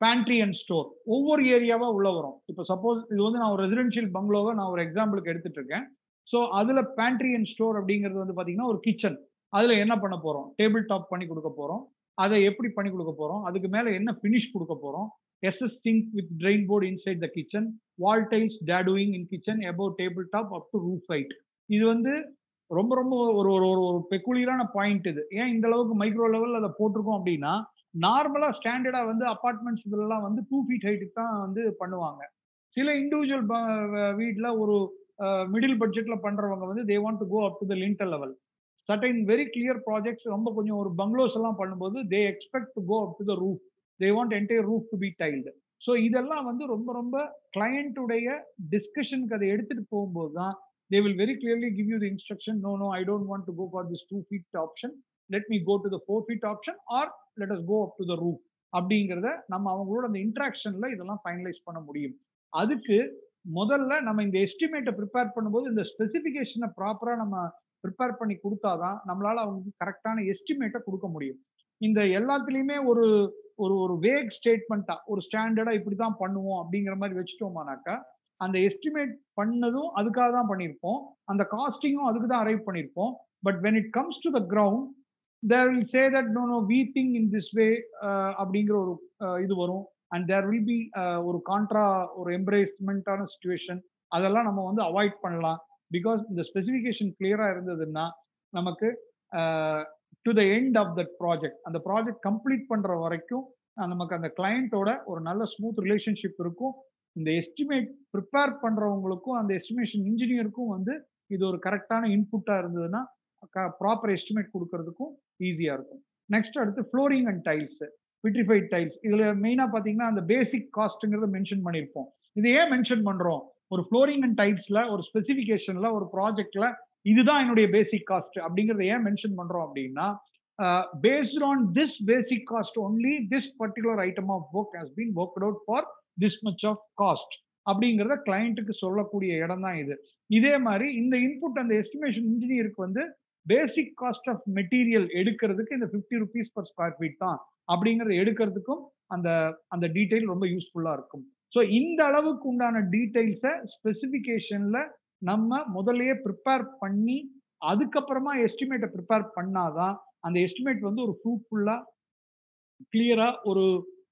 பேண்ட்ரி அண்ட் ஸ்டோர் ஒவ்வொரு ஏரியாவா உள்ள வரும். இப்போ சப்போஸ் இது வந்து நான் ஒரு ரெசிடென்ஷியல் பங்களோவை நான் ஒரு எக்ஸாம்பிளுக்கு எடுத்துட்டு இருக்கேன் ஸோ அதுல பேண்ட்ரி அண்ட் ஸ்டோர் அப்படிங்கிறது வந்து பாத்தீங்கன்னா ஒரு கிச்சன் அதுல என்ன பண்ண போறோம்? டேபிள் டாப் பண்ணி கொடுக்க போறோம். அதை எப்படி பண்ணி கொடுக்க போறோம்? அதுக்கு மேல என்ன ஃபினிஷ் கொடுக்க போறோம்? SS sink with drain board inside the kitchen wall tiles dadoing in kitchen above table top up to roof height இது வந்து ரொம்ப ரொம்ப ஒரு ஒரு ஒரு ஒரு பெக்குலியரான பாயிண்ட் இது. ஏன் இந்த அளவுக்கு மைக்ரோ லெவல் அதை போட்டிருக்கோம் அப்படின்னா நார்மலா ஸ்டாண்டர்டா வந்து அப்பார்ட்மெண்ட்ஸ் இதெல்லாம் வந்து டூ ஃபீட் ஹைட்டுக்கு தான் வந்து பண்ணுவாங்க. சில இண்டிவிஜுவல் வீட்டில் ஒரு மிடில் பட்ஜெட்ல பண்றவங்க வந்து they want to go up to the lintel level certain very clear projects ரொம்ப கொஞ்சம் ஒரு பங்களோஸ் எல்லாம் பண்ணும்போது they expect to go up to the roof they want entire roof to be tiled so இதெல்லாம் வந்து ரொம்ப ரொம்ப கிளையண்ட்டுடைய டிஸ்கஷனுக்கு அதை எடுத்துட்டு போகும்போது தான் they will very clearly give you the instruction no no i don't want to go for this two feet option. Let me go to the four feet option or let us go up to the roof. அப்படிங்கிறத நம்ம அவங்களோட அந்த இன்ட்ராக்ஷன்ல இதெல்லாம் finalise பண்ண முடியும். அதுக்கு முதல்ல நம்ம இந்த எஸ்டிமேட்டை ப்ரிப்பேர் பண்ணும்போது இந்த ஸ்பெசிஃபிகேஷனை ப்ராப்பரா நம்ம ப்ரிப்பேர் பண்ணி கொடுத்தாதான் நம்மளால அவங்களுக்கு கரெக்டான எஸ்டிமேட்டை கொடுக்க முடியும். இந்த எல்லாத்துலயுமே ஒரு ஒரு ஒரு வேக் ஸ்டேட்மெண்ட்டா ஒரு ஸ்டாண்டர்டா இப்படிதான் பண்ணுவோம் அப்படிங்கிற மாதிரி வச்சுட்டோமானாக்கா அந்த எஸ்டிமேட் பண்ணதும் அதுக்காக தான் பண்ணியிருப்போம். அந்த காஸ்டிங்கும் அதுக்கு தான் அரைவ் பண்ணியிருப்போம். But when it comes to the ground there will say that no no we think in this way அப்படிங்கிற ஒரு uh, இது வரும். அண்ட் தேர் வில் பி ஒரு கான்ட்ரா ஒரு எம்ப்ரேஸ்மெண்ட்டான சுச்சுவேஷன் அதெல்லாம் நம்ம வந்து அவாய்ட் பண்ணலாம். பிகாஸ் இந்த ஸ்பெசிஃபிகேஷன் கிளியராக இருந்ததுன்னா நமக்கு to the end of that project அந்த ப்ராஜெக்ட் கம்ப்ளீட் பண்ணுற வரைக்கும் நமக்கு அந்த கிளையண்ட்டோட ஒரு நல்ல ஸ்மூத் ரிலேஷன்ஷிப் இருக்கும். இந்த எஸ்டிமேட் ப்ரிப்பேர் பண்ணுறவங்களுக்கும் அந்த எஸ்டிமேஷன் இன்ஜினியருக்கும் வந்து இது ஒரு கரெக்டான இன்புட்டாக இருந்ததுன்னா ப்ராப்பர் எஸ்டிமேட் கொடுக்கறதுக்கும் ஈஸியாக இருக்கும். நெக்ஸ்ட் அடுத்து flooring and tiles vitrified tiles இதில் மெயினாக பார்த்தீங்கன்னா அந்த பேசிக் காஸ்ட்டுங்கிறத மென்ஷன் பண்ணியிருப்போம். இது ஏன் மென்ஷன் பண்ணுறோம் ஒரு ஃப்ளோரிங் அண்ட் டைப்ஸில் ஒரு ஸ்பெசிஃபிகேஷனில் ஒரு ப்ராஜெக்டில் இதுதான் என்னுடைய பேசிக் காஸ்ட் அப்படிங்கறத ஏன் மென்ஷன் பண்ணுறோம் அப்படின்னா based on this basic cost only this particular item of work has been work out for this much of cost அப்படிங்கிறத கிளைண்ட்டுக்கு சொல்லக்கூடிய இடம் தான் இது. இதே மாதிரி இந்த இன்புட் அந்த எஸ்டிமேஷன் இன்ஜினியருக்கு வந்து பேசிக் காஸ்ட் ஆஃப் மெட்டீரியல் எடுக்கிறதுக்கு இந்த fifty rupees per square feet தான் அப்படிங்கிறத எடுக்கிறதுக்கும் அந்த அந்த டீட்டெயில் ரொம்ப யூஸ்ஃபுல்லாக இருக்கும். ஸோ இந்த அளவுக்கு உண்டான டீட்டெயில்ஸை ஸ்பெசிஃபிகேஷனில் நம்ம முதலையே ப்ரிப்பேர் பண்ணி அதுக்கப்புறமா எஸ்டிமேட்டை ப்ரிப்பேர் பண்ணாதான் அந்த எஸ்டிமேட் வந்து ஒரு ஃப்ரூட்ஃபுல்லாக கிளியராக ஒரு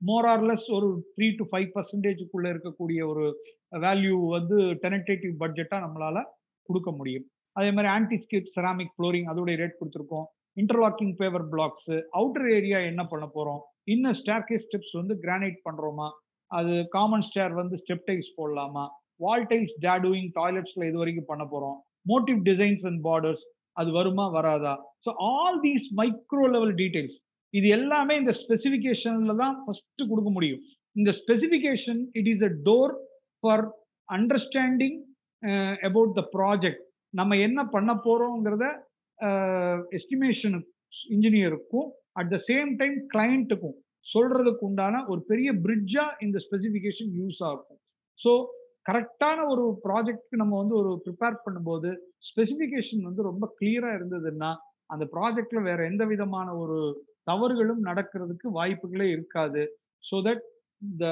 மோரார்லெஸ் ஒரு த்ரீ டு ஃபைவ் பர்சன்டேஜுக்குள்ள இருக்கக்கூடிய ஒரு வேல்யூ வந்து டெனடேட்டிவ் பட்ஜெட்டாக நம்மளால கொடுக்க முடியும். அதே மாதிரி ஆன்டிஸ்கேப் செராமிக் ஃப்ளோரிங் அதோடைய ரேட் கொடுத்துருக்கோம். Interlocking paver blocks outer area என்ன பண்ண போகிறோம் இன்னும் ஸ்டேர்கேஸ் ஸ்டெப்ஸ் வந்து கிரானைட் பண்ணுறோமா அது காமன் ஸ்டேர் வந்து ஸ்டெப் டைல்ஸ் போடலாமா? வால் டைல்ஸ் டேடுவிங் டாய்லெட்ஸில் இது வரைக்கும் பண்ண போகிறோம் மோட்டிவ் டிசைன்ஸ் அண்ட் பார்டர்ஸ் அது வருமா வராதா? So all these micro level details இது எல்லாமே இந்த ஸ்பெசிஃபிகேஷன்ல தான் ஃபர்ஸ்ட் கொடுக்க முடியும். இந்த specification it is a door for understanding about the project நம்ம என்ன பண்ண போறோங்கிறத எஸ்டிமேஷன் இன்ஜினியருக்கும் அட் த சேம் டைம் கிளைண்ட்டுக்கும் சொல்றதுக்கு உண்டான ஒரு பெரிய பிரிட்ஜா இந்த ஸ்பெசிஃபிகேஷன் யூஸ் ஆகும். ஸோ கரெக்டான ஒரு ப்ராஜெக்ட்க்கு நம்ம வந்து ஒரு ப்ரிப்பேர் பண்ணும்போது ஸ்பெசிஃபிகேஷன் வந்து ரொம்ப கிளியரா இருந்ததுன்னா அந்த ப்ராஜெக்ட்ல வேற எந்த விதமான ஒரு தவறுகளும் நடக்கிறதுக்கு வாய்ப்புகளே இருக்காது. So that the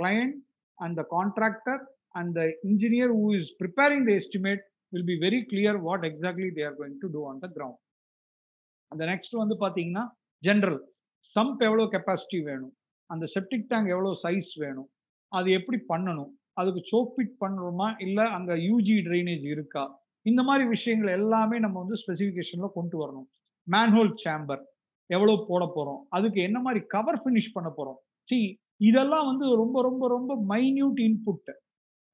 client and the contractor and the engineer who is preparing the estimate will be very clear what exactly they are going to do on the ground அந்த நெக்ஸ்ட் வந்து பார்த்தீங்கன்னா ஜென்ரல் சம்ப் எவ்வளோ capacity வேணும்? அந்த septic tank எவ்வளோ size வேணும்? அது எப்படி பண்ணணும்? அதுக்கு சோக்பிட் பண்ணணுமா? பண்ணுறோமா இல்லை அங்கே யூஜி ட்ரைனேஜ் இருக்கா? இந்த மாதிரி விஷயங்கள் எல்லாமே நம்ம வந்து ஸ்பெசிஃபிகேஷனில் கொண்டு வரணும். மேன்ஹோல் சேம்பர் எவ்வளோ போட போகிறோம் அதுக்கு என்ன மாதிரி கவர் ஃபினிஷ் பண்ண போகிறோம் சி இதெல்லாம் வந்து ரொம்ப ரொம்ப ரொம்ப மைன்யூட் இன்புட்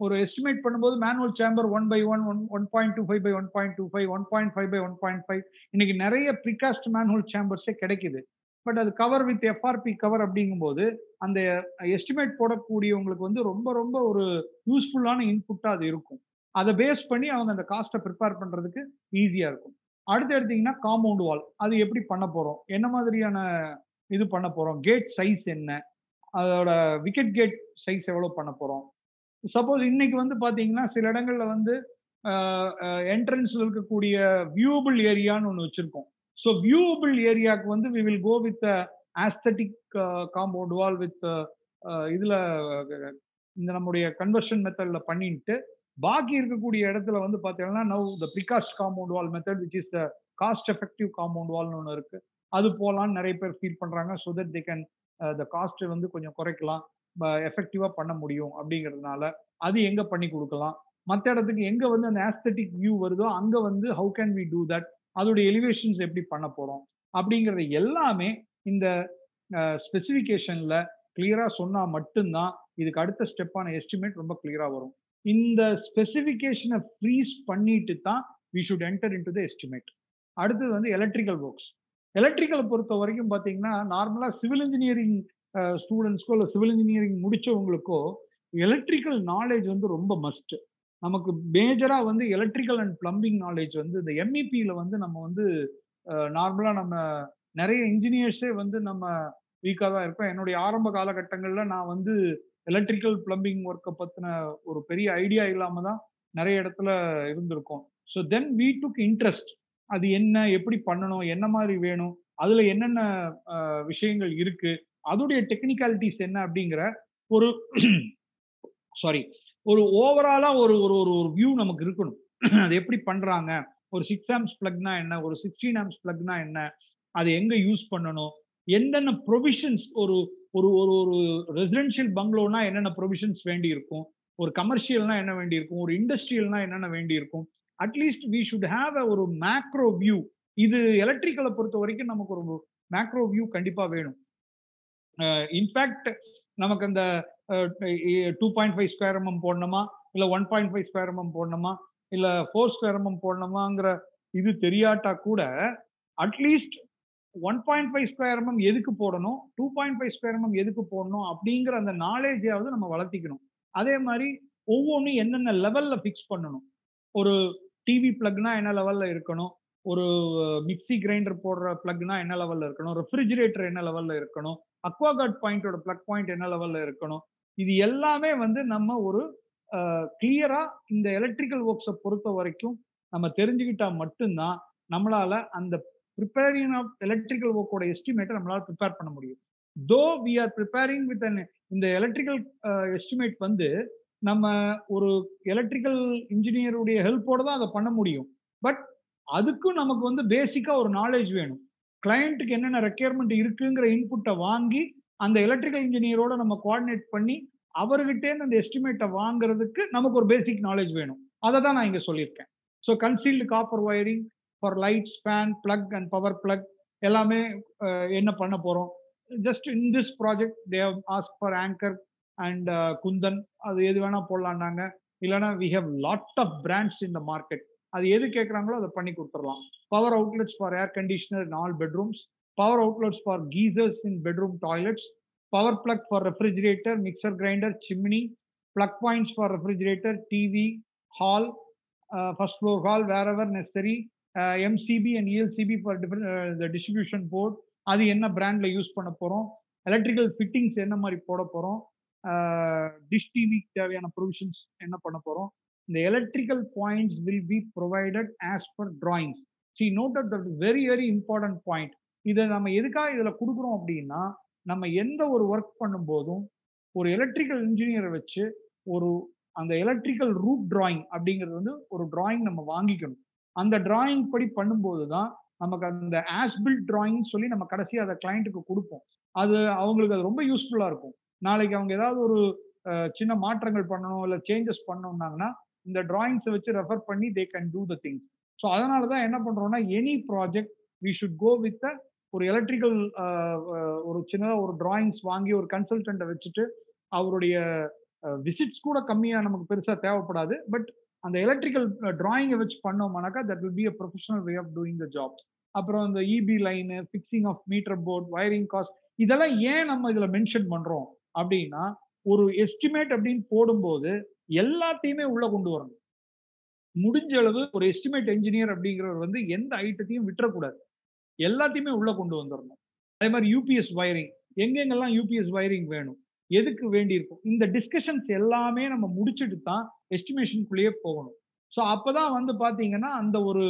ஒரு எஸ்டிமேட் பண்ணும்போது manual chamber one by one one one point two five by one point two five one point five by one point five இன்னைக்கு நிறைய ப்ரிகாஸ்ட் மேனுவல் சேம்பர்ஸே கிடைக்குது. பட் அது கவர் வித் எஃப்ஆர்பி கவர் அப்படிங்கும்போது அந்த estimate போடக்கூடியவங்களுக்கு வந்து ரொம்ப ரொம்ப ஒரு யூஸ்ஃபுல்லான இன்புட்டாக அது இருக்கும். அதை பேஸ் பண்ணி அவங்க அந்த காஸ்ட்டை ப்ரிப்பேர் பண்ணுறதுக்கு ஈஸியாக இருக்கும். அடுத்து எடுத்தீங்கன்னா காம்பவுண்ட் வால் அது எப்படி பண்ண போகிறோம் என்ன மாதிரியான இது பண்ண போகிறோம் கேட் சைஸ் என்ன? அதோட விக்கெட் கேட் சைஸ் எவ்வளோ பண்ண போகிறோம் சப்போஸ் இன்னைக்கு வந்து பார்த்தீங்கன்னா சில இடங்கள்ல வந்து என்ட்ரன்ஸில் இருக்கக்கூடிய வியூபிள் ஏரியான்னு ஒன்று வச்சிருக்கோம். ஸோ வியூபிள் ஏரியாவுக்கு வந்து we will go with aesthetic compound wall with இதுல இந்த நம்முடைய கன்வர்ஷன் மெத்தட்ல பண்ணிட்டு பாக்கி இருக்கக்கூடிய இடத்துல வந்து பார்த்தீங்கன்னா now the precast compound wall method which is the cost effective compound வால்னு ஒன்று இருக்கு. அது போகலான்னு நிறைய பேர் ஃபீல் பண்ணுறாங்க so that they can the cost வந்து கொஞ்சம் குறைக்கலாம் எஃபெக்டிவாக பண்ண முடியும் அப்படிங்கிறதுனால அது எங்கே பண்ணி கொடுக்கலாம். மற்ற இடத்துக்கு எங்கே வந்து அந்த ஆஸ்தட்டிக் வியூ வருதோ அங்கே வந்து how can we do that அதோடைய எலிவேஷன்ஸ் எப்படி பண்ண போகிறோம் அப்படிங்கிறது எல்லாமே இந்த ஸ்பெசிஃபிகேஷனில் கிளியராக சொன்னால் மட்டும்தான் இதுக்கு அடுத்த ஸ்டெப்பான எஸ்டிமேட் ரொம்ப கிளியராக வரும். இந்த ஸ்பெசிஃபிகேஷனை ஃப்ரீஸ் பண்ணிட்டு தான் we should enter into the estimate அடுத்தது வந்து எலக்ட்ரிக்கல் ஒர்க்ஸ் எலக்ட்ரிக்கலை பொறுத்த வரைக்கும் பார்த்தீங்கன்னா நார்மலாக சிவில் இன்ஜினியரிங் ஸ்டூடெண்ட்ஸ்க்கோ இல்லை சிவில் இன்ஜினியரிங் முடித்தவங்களுக்கோ எலக்ட்ரிக்கல் நாலேஜ் வந்து ரொம்ப மஸ்ட்டு நமக்கு மேஜராக வந்து எலக்ட்ரிக்கல் அண்ட் பிளம்பிங் நாலேஜ் வந்து இந்த எம்இபியில் வந்து நம்ம வந்து நார்மலாக நம்ம நிறைய இன்ஜினியர்ஸே வந்து நம்ம வீக்காக தான் இருப்போம் என்னுடைய ஆரம்ப காலகட்டங்களில் நான் வந்து எலக்ட்ரிக்கல் பிளம்பிங் ஒர்க்கை பற்றின ஒரு பெரிய ஐடியா இல்லாமல் தான் நிறைய இடத்துல இருந்திருக்கோம். ஸோ தென் வீ டுக் இன்ட்ரெஸ்ட் அது என்ன எப்படி பண்ணணும் என்ன மாதிரி வேணும் அதில் என்னென்ன விஷயங்கள் இருக்கு அதோடைய டெக்னிக்காலிட்டிஸ் என்ன அப்படிங்கிற ஒரு சாரி ஒரு ஓவராலாக ஒரு ஒரு ஒரு ஒரு வியூ நமக்கு இருக்கணும். அது எப்படி பண்ணுறாங்க ஒரு சிக்ஸ் ஆம்ஸ் பிளக்னா என்ன ஒரு சிக்ஸ்டீன் ஆம்ஸ் பிளக்னா என்ன அது எங்கே யூஸ் பண்ணணும் என்னென்ன ப்ரொவிஷன்ஸ் ஒரு ஒரு ஒரு ஒரு ரெசிடென்ஷியல் பங்களோனா என்னென்ன ப்ரொவிஷன்ஸ் வேண்டி இருக்கும் ஒரு கமர்ஷியல்னா என்ன வேண்டி இருக்கும் ஒரு இண்டஸ்ட்ரியல்னா என்னென்ன வேண்டி இருக்கும் at least we should have a ஒரு மேக்ரோ வியூ இது எலக்ட்ரிக்கலை பொறுத்த வரைக்கும் நமக்கு ஒரு மேக்ரோ வியூ கண்டிப்பாக வேணும். இன்ஃபேக்ட் நமக்கு அந்த two point five square mm போடணுமா? இல்லை one point five square mm போடணுமா? இல்லை ஃபோர் ஸ்கொயர் எம்எம் போடணுமாங்கிற இது தெரியாட்டா கூட at least one point five square mm எதுக்கு போடணும்? Two point five square mm எதுக்கு போடணும்? அப்படிங்கிற அந்த நாலேஜாவது நம்ம வளர்த்திக்கணும். அதே மாதிரி ஒவ்வொன்றும் என்னென்ன லெவலில் ஃபிக்ஸ் பண்ணணும்? ஒரு டிவி பிளக்னா என்ன லெவலில் இருக்கணும்? ஒரு மிக்சி கிரைண்டர் போடுற பிளக்னா என்ன லெவலில் இருக்கணும்? ரெஃப்ரிஜிரேட்டர் என்ன லெவலில் இருக்கணும்? அக்வாகார்ட் பாயிண்டோட பிளக் பாயிண்ட் என்ன லெவலில் இருக்கணும்? இது எல்லாமே வந்து நம்ம ஒரு கிளியராக இந்த எலக்ட்ரிக்கல் ஒர்க்ஸை பொறுத்த வரைக்கும் நம்ம தெரிஞ்சுக்கிட்டா மட்டும்தான் நம்மளால அந்த ப்ரிப்பேரிங் ஆஃப் எலக்ட்ரிக்கல் ஒர்க்கோட எஸ்டிமேட்டை நம்மளால் ப்ரிப்பேர் பண்ண முடியும். Though we are preparing with an இந்த எலக்ட்ரிக்கல் எஸ்டிமேட் வந்து நம்ம ஒரு எலக்ட்ரிக்கல் இன்ஜினியருடைய ஹெல்ப்போட தான் அதை பண்ண முடியும். பட் அதுக்கும் நமக்கு வந்து பேசிக்காக ஒரு நாலேஜ் வேணும். கிளையண்ட்டுக்கு என்னென்ன ரெக்யர்மெண்ட் இருக்குங்கிற இன்புட்டை வாங்கி அந்த எலக்ட்ரிக்கல் இன்ஜினியரோட நம்ம கோஆர்டினேட் பண்ணி அவர்கிட்டேருந்து அந்த எஸ்டிமேட்டை வாங்குறதுக்கு நமக்கு ஒரு பேசிக் நாலேஜ் வேணும். அதை தான் நான் இங்கே சொல்லியிருக்கேன். So concealed copper wiring for lights fan plug and power plug எல்லாமே என்ன பண்ண போகிறோம் just in this project they've ask for Anchor and Kundan. அது எது வேணால் போடலான்னாங்க. இல்லைனா we have lot of brands in the market அது எது கேட்குறாங்களோ அதை பண்ணி கொடுத்துடலாம். Power outlets for air conditioner in all bedrooms power outlets for geysers in bedroom toilets power plug for refrigerator mixer grinder chimney plug points for refrigerator TV hall first floor hall wherever necessary MCB and ELCB for for different, uh, அது என்ன பிராண்டில் use பண்ண போகிறோம் electrical fittings என்ன மாதிரி போட போகிறோம் dish டிவிக்கு தேவையான ப்ரொவிஷன்ஸ் என்ன பண்ண போகிறோம் இந்த electrical points will be provided as per drawings see note that very very important point இதை நம்ம எதுக்காக இதில் கொடுக்குறோம் அப்படின்னா நம்ம எந்த ஒரு ஒர்க் பண்ணும்போதும் ஒரு எலக்ட்ரிக்கல் இன்ஜினியரை வச்சு ஒரு அந்த எலக்ட்ரிக்கல் ரூட் டிராயிங் அப்படிங்கிறது வந்து ஒரு டிராயிங் நம்ம வாங்கிக்கணும். அந்த டிராயிங் படி பண்ணும்போது தான் நமக்கு அந்த ஆஸ்பில்ட் டிராயிங் சொல்லி நம்ம கடைசி அதை கிளைண்ட்டுக்கு கொடுப்போம். அது அவங்களுக்கு அது ரொம்ப யூஸ்ஃபுல்லாக இருக்கும். நாளைக்கு அவங்க ஏதாவது ஒரு சின்ன மாற்றங்கள் பண்ணணும் இல்லை சேஞ்சஸ் பண்ணணும்னாங்கன்னா இந்த டிராயிங்ஸை வச்சு ரெஃபர் பண்ணி they can do the things so அதனால தான் என்ன பண்ணுறோம்னா any project we should go with ஒரு எலக்ட்ரிக்கல் ஒரு சின்னதாக ஒரு டிராயிங்ஸ் வாங்கி ஒரு கன்சல்டண்ட்டை வச்சுட்டு அவருடைய விசிட்ஸ் கூட கம்மியாக நமக்கு பெருசாக தேவைப்படாது. பட் அந்த எலக்ட்ரிக்கல் டிராயிங்கை வச்சு பண்ணோம்னாக்கா that will be a professional way of doing the job அப்புறம் இந்த EB line fixing of meter board wiring cost இதெல்லாம் ஏன் நம்ம இதில் மென்ஷன் பண்ணுறோம் அப்படின்னா ஒரு எஸ்டிமேட் அப்படின்னு போடும்போது எல்லாத்தையுமே உள்ளே கொண்டு வரணும். முடிஞ்ச அளவு ஒரு எஸ்டிமேட் என்ஜினியர் அப்படிங்கிறவர் வந்து எந்த ஐட்டத்தையும் விட்டுறக்கூடாது. எல்லாத்தையுமே உள்ளே கொண்டு வந்துடணும் அதே மாதிரி யூபிஎஸ் வயரிங் எங்கெங்கெல்லாம் யூபிஎஸ் வயரிங் வேணும் எதுக்கு வேண்டியிருக்கும் இந்த டிஸ்கஷன்ஸ் எல்லாமே நம்ம முடிச்சுட்டு தான் எஸ்டிமேஷனுக்குள்ளேயே போகணும். ஸோ அப்போதான் வந்து பார்த்தீங்கன்னா அந்த ஒரு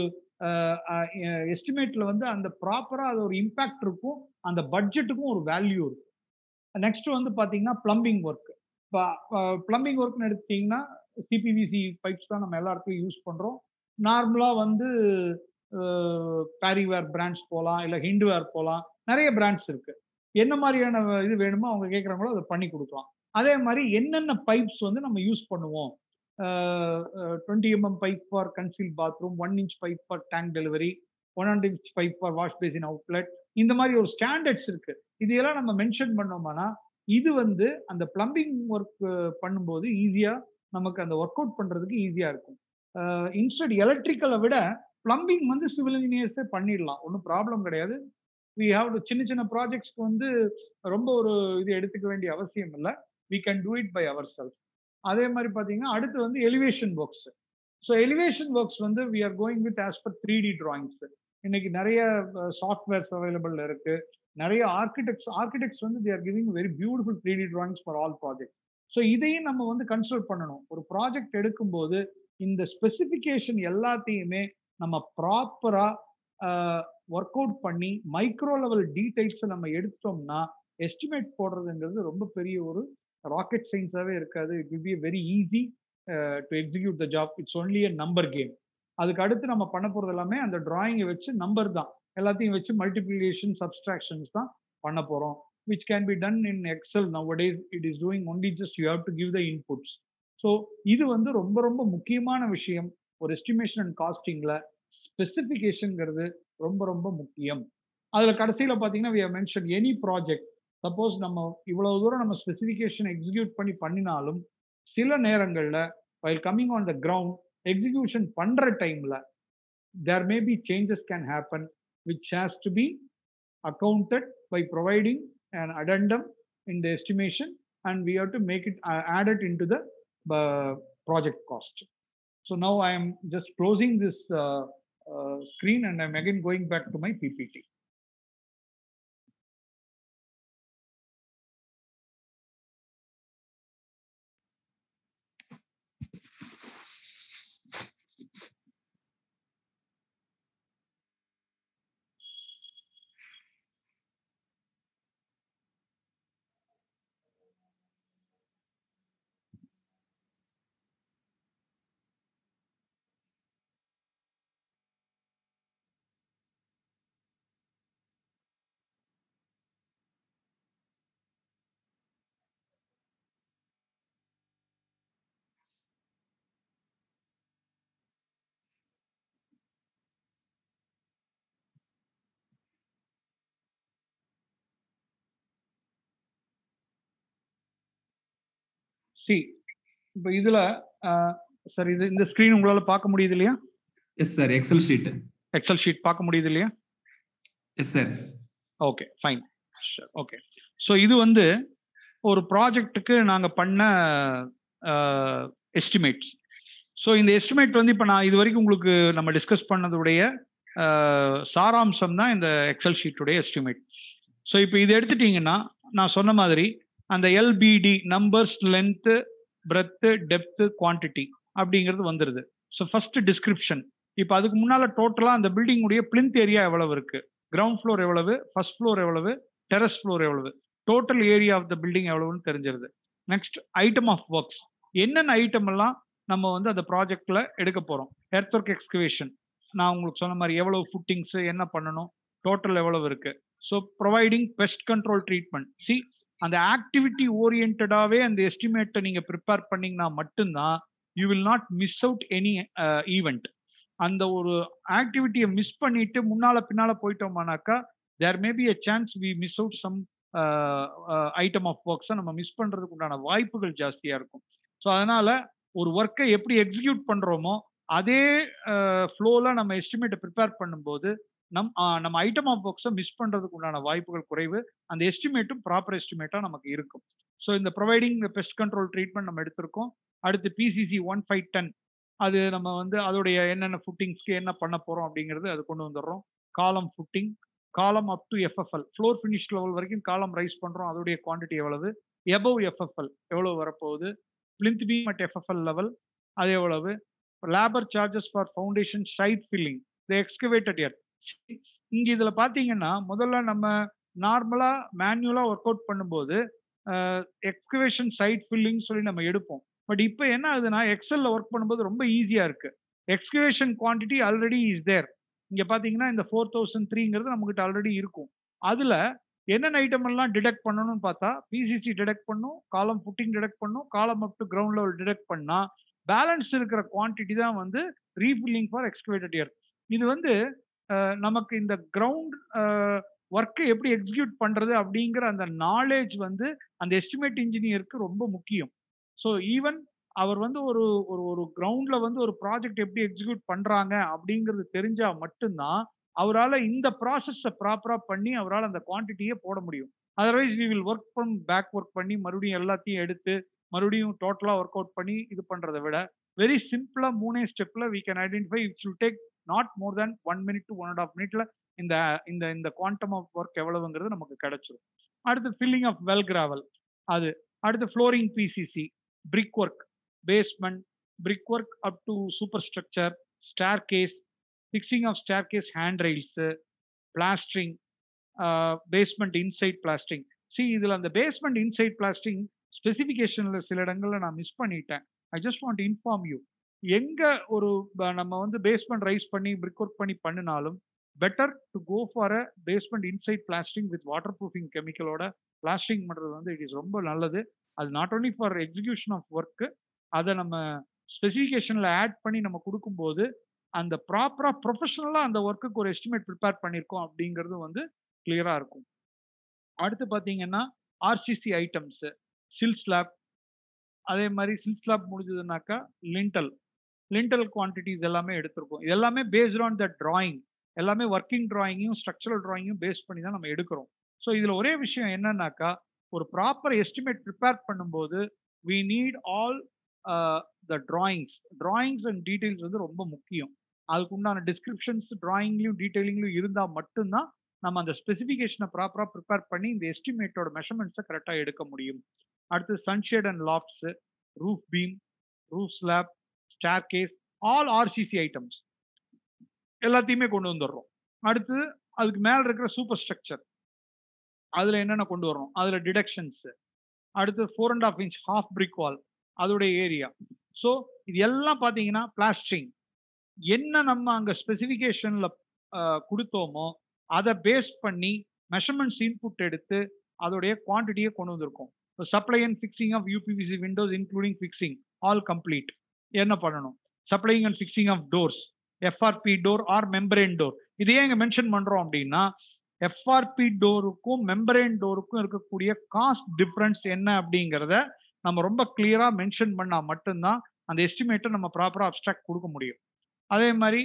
எஸ்டிமேட்ல வந்து அந்த ப்ராப்பராக அது ஒரு இம்பேக்ட் இருக்கும். அந்த பட்ஜெட்டுக்கும் ஒரு வேல்யூ இருக்கும். நெக்ஸ்ட் வந்து பார்த்தீங்கன்னா பிளம்பிங் ஒர்க் இப்போ பிளம்பிங் ஒர்க்னு எடுத்துட்டிங்கன்னா சிபிவிசி பைப்ஸ் தான் நம்ம எல்லா இடத்துலையும் யூஸ் பண்ணுறோம் நார்மலாக வந்து பேரிவேர் பிராண்ட்ஸ் போகலாம் இல்லை ஹிண்டுவேர் போகலாம் நிறைய பிராண்ட்ஸ் இருக்குது என்ன மாதிரியான இது வேணுமோ அவங்க கேட்குறாங்களோ அதை பண்ணி கொடுக்கலாம். அதே மாதிரி என்னென்ன பைப்ஸ் வந்து நம்ம யூஸ் பண்ணுவோம்? Twenty mm pipe for conceal bathroom one inch pipe for tank delivery one and inch pipe for wash basin outlet இந்த மாதிரி ஒரு ஸ்டாண்டர்ட்ஸ் இருக்கு. இதையெல்லாம் நம்ம மென்ஷன் பண்ணோம்னா இது வந்து அந்த பிளம்பிங் ஒர்க் பண்ணும்போது ஈஸியா நமக்கு அந்த ஒர்க் அவுட் பண்றதுக்கு ஈஸியா இருக்கும். இன்ஸ்டட் எலக்ட்ரிக்கலை விட பிளம்பிங் வந்து சிவில் இன்ஜினியர்ஸே பண்ணிடலாம். ஒன்றும் ப்ராப்ளம் கிடையாது. வி ஹாவ் சின்ன சின்ன ப்ராஜெக்ட்ஸ்க்கு வந்து ரொம்ப ஒரு இது எடுத்துக்க வேண்டிய அவசியம் இல்லை. We can do it by our self அதே மாதிரி பார்த்தீங்கன்னா அடுத்து வந்து elevation works so elevation works வந்து we are going with as per three D drawings இன்னைக்கு நிறைய சாஃப்ட்வேர்ஸ் அவைலபிள் இருக்கு. நிறைய ஆர்கிடெக்ட்ஸ் ஆர்கிடெக்ட்ஸ் வந்து they are giving very beautiful three D drawings for all project so இதையும் நம்ம வந்து கன்சல்ட் பண்ணணும். ஒரு ப்ராஜெக்ட் எடுக்கும்போது இந்த ஸ்பெசிஃபிகேஷன் எல்லாத்தையுமே நம்ம ப்ராப்பரா ஒர்க் அவுட் பண்ணி மைக்ரோ லெவல் டீடைல்ஸை நம்ம எடுத்தோம்னா எஸ்டிமேட் போடுறதுங்கிறது ரொம்ப பெரிய ஒரு ராக்கெட் சயின்ஸாகவே இருக்காது. It will be very easy to execute the job it's only a number game அதுக்கு அடுத்து நம்ம பண்ண போகிறது எல்லாமே அந்த டிராயிங்கை வச்சு நம்பர் தான். எல்லாத்தையும் வச்சு மல்டிப்ளிகேஷன் சப்ஸ்ட்ராக்ஷன்ஸ் தான் பண்ண போகிறோம் which can be done in Excel now days it is doing only just you have to give the inputs so இது வந்து ரொம்ப ரொம்ப முக்கியமான விஷயம். ஒரு எஸ்டிமேஷன் அண்ட் காஸ்டிங்கில் ஸ்பெசிஃபிகேஷனுங்கிறது ரொம்ப ரொம்ப முக்கியம். அதில் கடைசியில் பார்த்தீங்கன்னா we mention any project suppose நம்ம இவ்வளவு தூரம் நம்ம ஸ்பெசிஃபிகேஷன் எக்ஸிக்யூட் பண்ணி பண்ணினாலும் சில நேரங்களில் while coming on the ground execution பண்ணுற டைமில் there may be changes can happen which has to be accounted by providing an addendum in the estimation and we have to make it uh, add it into the uh, project cost. So now I am just closing this uh, screen and I'm again going back to my PPT. See இப்போ இதுல sir இது இந்த screen உங்களால பார்க்க முடியுது இல்லையா? Yes sir excel sheet excel sheet பார்க்க முடியுது இல்லையா? Yes sir okay fine okay so இது வந்து ஒரு ப்ராஜெக்ட்டுக்கு நாங்கள் பண்ண எஸ்டிமேட்ஸ் ஸோ இந்த எஸ்டிமேட் வந்து இப்போ நான் இது வரைக்கும் உங்களுக்கு நம்ம டிஸ்கஸ் பண்ணதுடைய சாராம்சம் தான் இந்த எக்ஸல் ஷீட்டுடைய எஸ்டிமேட் ஸோ இப்போ இது எடுத்துட்டீங்கன்னா நான் சொன்ன மாதிரி அந்த LBD numbers length breadth depth quantity அப்படிங்கிறது வந்துடுது ஸோ ஃபர்ஸ்ட் டிஸ்கிரிப்ஷன் இப்போ அதுக்கு முன்னால டோட்டலாக அந்த பில்டிங் உடைய பிளிந்த் ஏரியா எவ்வளவு இருக்கு? கிரவுண்ட் ஃப்ளோர் எவ்வளவு? ஃபர்ஸ்ட் ஃப்ளோர் எவ்வளவு? டெரஸ் ஃப்ளோர் எவ்வளவு? Total area of the building எவ்வளவுன்னு தெரிஞ்சிருது. நெக்ஸ்ட் ஐட்டம் ஆஃப் ஒர்க்ஸ் என்னென்ன ஐட்டம் எல்லாம் நம்ம வந்து அந்த ப்ராஜெக்ட்ல எடுக்க போறோம்? எர்த் ஒர்க் எக்ஸ்கவேஷன் நான் உங்களுக்கு சொன்ன மாதிரி எவ்வளவு ஃபுட்டிங்ஸ் என்ன பண்ணணும்? டோட்டல் எவ்வளவு இருக்கு? So providing pest control treatment C அந்த ஆக்டிவிட்டி ஓரியன்டாவே அந்த எஸ்டிமேட்டை நீங்க ப்ரிப்பேர் பண்ணீங்கன்னா மட்டும்தான் you will not miss out any event அந்த ஒரு ஆக்டிவிட்டியை மிஸ் பண்ணிட்டு முன்னால பின்னால போயிட்டோமானாக்கா there may be a chance we miss out some item of ஒர்க்ஸை நம்ம மிஸ் பண்ணுறதுக்கு உண்டான வாய்ப்புகள் ஜாஸ்தியாக இருக்கும். ஸோ அதனால ஒரு ஒர்க்கை எப்படி எக்ஸிக்யூட் பண்ணுறோமோ அதே ஃப்ளோவில் நம்ம எஸ்டிமேட்டை ப்ரிப்பேர் பண்ணும்போது நம் நம்ம ஐட்டம் ஆஃப் ஒர்க்ஸை மிஸ் பண்ணுறதுக்கு உண்டான வாய்ப்புகள் குறைவு அந்த எஸ்டிமேட்டும் ப்ராப்பர் எஸ்டிமேட்டாக நமக்கு இருக்கும். ஸோ இந்த ப்ரொவைடிங் பெஸ்ட் கண்ட்ரோல் ட்ரீட்மெண்ட் நம்ம எடுத்திருக்கோம். அடுத்து பிசிசி ஒன் ஃபைவ் டென் அது நம்ம வந்து அதோடைய என்னென்ன ஃபுட்டிங்ஸ்க்கு என்ன பண்ண போகிறோம் அப்படிங்கிறது அது கொண்டு வந்துடுறோம். Column footing column up to FFL floor finish level வரைக்கும் காலம் ரைஸ் பண்ணுறோம் அதோடைய குவான்டிட்டி எவ்வளவு? எபவ் எஃப்எஃப்எல் எவ்வளோ வரப்போகுது? Plinth beam at FFL level அது எவ்வளவு? Labour charges for foundation side filling the excavated earth இங்கே இதில் பார்த்தீங்கன்னா முதல்ல நம்ம நார்மலாக மேன்யூலாக ஒர்க் அவுட் பண்ணும்போது எக்ஸ்கவேஷன் சைட் ஃபில்லிங் சொல்லி நம்ம எடுப்போம். பட் இப்போ என்ன ஆகுதுன்னா எக்ஸலில் ஒர்க் பண்ணும்போது ரொம்ப ஈஸியாக இருக்குது excavation quantity already is there இங்கே பார்த்தீங்கன்னா இந்த ஃபோர் தௌசண்ட் த்ரீங்கிறது நம்மகிட்ட ஆல்ரெடி இருக்கும். அதில் என்னென்ன ஐட்டம் எல்லாம் டிடெக்ட் பண்ணணும்னு பார்த்தா பிசிசி டிடெக்ட் பண்ணும் காலம் ஃபுட்டிங் டிடெக்ட் பண்ணும் column up to ground level deduct பண்ணால் பேலன்ஸ் இருக்கிற குவான்டிட்டி தான் வந்து ரீஃபில்லிங் ஃபார் எக்ஸ்கவேட்டட் இயர் இது வந்து நமக்கு இந்த கிரவுண்ட் ஒர்க்கை எப்படி எக்ஸிக்யூட் பண்ணுறது அப்படிங்கிற அந்த நாலேஜ் வந்து அந்த எஸ்டிமேட் இன்ஜினியருக்கு ரொம்ப முக்கியம். ஸோ ஈவன் அவர் வந்து ஒரு ஒரு ஒரு கிரவுண்டில் வந்து ஒரு ப்ராஜெக்ட் எப்படி எக்ஸிக்யூட் பண்ணுறாங்க அப்படிங்கிறது தெரிஞ்சால் மட்டும்தான் அவரால் இந்த ப்ராசஸை ப்ராப்பராக பண்ணி அவரால் அந்த குவான்டிட்டியே போட முடியும். Otherwise we will work from back work பண்ணி மறுபடியும் எல்லாத்தையும் எடுத்து மறுபடியும் டோட்டலாக ஒர்க் அவுட் பண்ணி இது பண்ணுறதை விட வெரி சிம்பிளாக மூணே ஸ்டெப்பில் we can identify it shall take not more than one minute to one and half மினிட்ல இந்த இந்த இந்த குவான்டம் ஆஃப் ஒர்க் எவ்வளவுங்கிறது நமக்கு கிடைச்சிரும். அடுத்து ஃபில்லிங் ஆஃப் வெல் கிராவல் அது அடுத்து flooring PCC brick work basement brick work up to super structure staircase fixing of staircase hand rails plastering basement inside plastering C இதில் அந்த பேஸ்மெண்ட் இன்சைட் பிளாஸ்டிங் ஸ்பெசிஃபிகேஷனில் சில இடங்கள்ல நான் மிஸ் பண்ணிட்டேன். I just want inform you எங்க ஒரு நம்ம வந்து பேஸ்மெண்ட் ரைஸ் பண்ணி பிரிக் ஒர்க் பண்ணி பண்ணினாலும் better to go for a basement inside plastering with water proofing கெமிக்கலோட blasting பண்ணுறது வந்து இட் இஸ் ரொம்ப நல்லது. அது not only for execution of work அதை நம்ம ஸ்பெசிஃபிகேஷனில் ஆட் பண்ணி நம்ம கொடுக்கும்போது அந்த ப்ராப்பராக ப்ரொஃபஷனலாக அந்த ஒர்க்குக்கு ஒரு எஸ்டிமேட் ப்ரிப்பேர் பண்ணியிருக்கோம் அப்படிங்கிறது வந்து கிளியராக இருக்கும். அடுத்து பார்த்தீங்கன்னா ஆர்சிசி ஐட்டம்ஸு சில் ஸ்லாப். அதே மாதிரி சில் ஸ்லாப் முடிஞ்சதுனாக்கா லிண்டல். லிண்டல் குவான்டிட்டிஸ் எல்லாமே எடுத்திருக்கோம். இது எல்லாமே பேஸ்ட் ஆன் த ட்ராயிங் எல்லாமே ஒர்க்கிங் ட்ராயிங்கும் ஸ்ட்ரக்சரல் ட்ராயிங்கும் பேஸ் பண்ணி தான் நம்ம எடுக்கிறோம். ஸோ இதில் ஒரே விஷயம் என்னன்னாக்கா ஒரு ப்ராப்பர் எஸ்டிமேட் ப்ரிப்பேர் பண்ணும்போது we need all the drawings drawings and details வந்து ரொம்ப முக்கியம். அதுக்கு உண்டான டிஸ்கிரிப்ஷன்ஸ் ட்ராயிங்லையும் டீட்டெயிலிங்லையும் இருந்தால் மட்டும்தான் நம்ம அந்த ஸ்பெசிஃபிகேஷனை ப்ராப்பராக ப்ரிப்பேர் பண்ணி இந்த எஸ்டிமேட்டோட மெஷர்மெண்ட்ஸை கரெக்டாக எடுக்க முடியும். அடுத்து sunshade and lofts roof beam roof slab staircase all RCC items எல்லாத்தையுமே கொண்டு வந்துடுறோம். அடுத்து அதுக்கு மேலே இருக்கிற சூப்பர் ஸ்ட்ரக்சர் அதில் என்னென்ன கொண்டு வரோம் அதில் டிடக்ஷன்ஸு அடுத்து four and half inch half brick wall அதோடைய ஏரியா ஸோ இது எல்லாம் பார்த்தீங்கன்னா பிளாஸ்டிங் என்ன நம்ம அங்கே ஸ்பெசிஃபிகேஷனில் கொடுத்தோமோ அதை பேஸ் பண்ணி மெஷர்மெண்ட்ஸ் இன்புட் எடுத்து அதோடைய குவான்டிட்டியை கொண்டு வந்திருக்கோம். Supply and fixing of UPVC windows including fixing all complete என்ன பண்ணணும்? Supplying and fixing of doors FRP door or membrane door இது ஏன் இங்கே மென்ஷன் பண்ணுறோம் அப்படின்னா எஃப்ஆர்பி டோருக்கும் மெம்பரேன் டோருக்கும் இருக்கக்கூடிய காஸ்ட் டிஃப்ரென்ஸ் என்ன அப்படிங்கிறத நம்ம ரொம்ப கிளியராக மென்ஷன் பண்ணால் மட்டும்தான் அந்த எஸ்டிமேட்டை நம்ம ப்ராப்பராக அப்ட்ராக்ட் கொடுக்க முடியும். அதே மாதிரி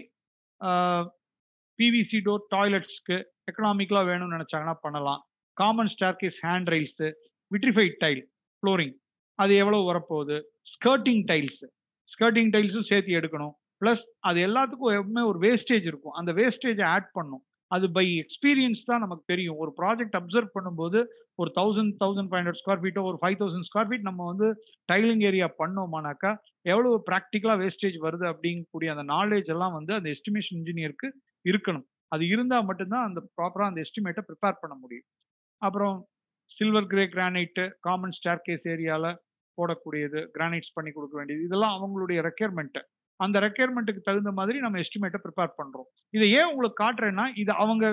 பிவிசி டோர் டாய்லெட்ஸ்க்கு எக்கனாமிக்கலாக வேணும்னு நினச்சாங்கன்னா பண்ணலாம். Common staircase hand rails vitrified tile flooring அது எவ்வளோ வரப்போகுது? ஸ்கர்ட்டிங் டைல்ஸு ஸ்கர்ட்டிங் டைல்ஸும் சேர்த்து எடுக்கணும். ப்ளஸ் அது எல்லாத்துக்கும் எப்பவுமே ஒரு வேஸ்டேஜ் இருக்கும். அந்த வேஸ்டேஜை ஆட் பண்ணும். அது பை எக்ஸ்பீரியன்ஸ் தான் நமக்கு தெரியும். ஒரு ப்ராஜெக்ட் அப்சர்வ் பண்ணும்போது ஒரு thousand thousand five hundred square ஃபீட்டோ ஒரு ஃபைவ் தௌசண்ட் ஸ்கொயர் ஃபீட் நம்ம வந்து டைலிங் ஏரியா பண்ணோமானாக்கா எவ்வளோ ப்ராக்டிக்கலாக வேஸ்டேஜ் வருது அப்படிங்கக்கூடிய அந்த நாலேஜ் எல்லாம் வந்து அந்த எஸ்டிமேஷன் இன்ஜினியருக்கு இருக்கணும். அது இருந்தால் மட்டும்தான் அந்த ப்ராப்பராக அந்த எஸ்டிமேட்டை ப்ரிப்பேர் பண்ண முடியும். அப்புறம் silver grey granite common staircase ஏரியாவில் போடக்கூடியது கிரானைட்ஸ் பண்ணி கொடுக்க வேண்டியது. இதெல்லாம் அவங்களுடைய ரெக்யர்மெண்ட்டு அந்த ரெக்யர்மெண்ட்டுக்கு தகுந்த மாதிரி நம்ம எஸ்டிமேட்டை ப்ரிப்பேர் பண்ணுறோம் இதை ஏன் உங்களுக்கு காட்டுறேன்னா இது அவங்க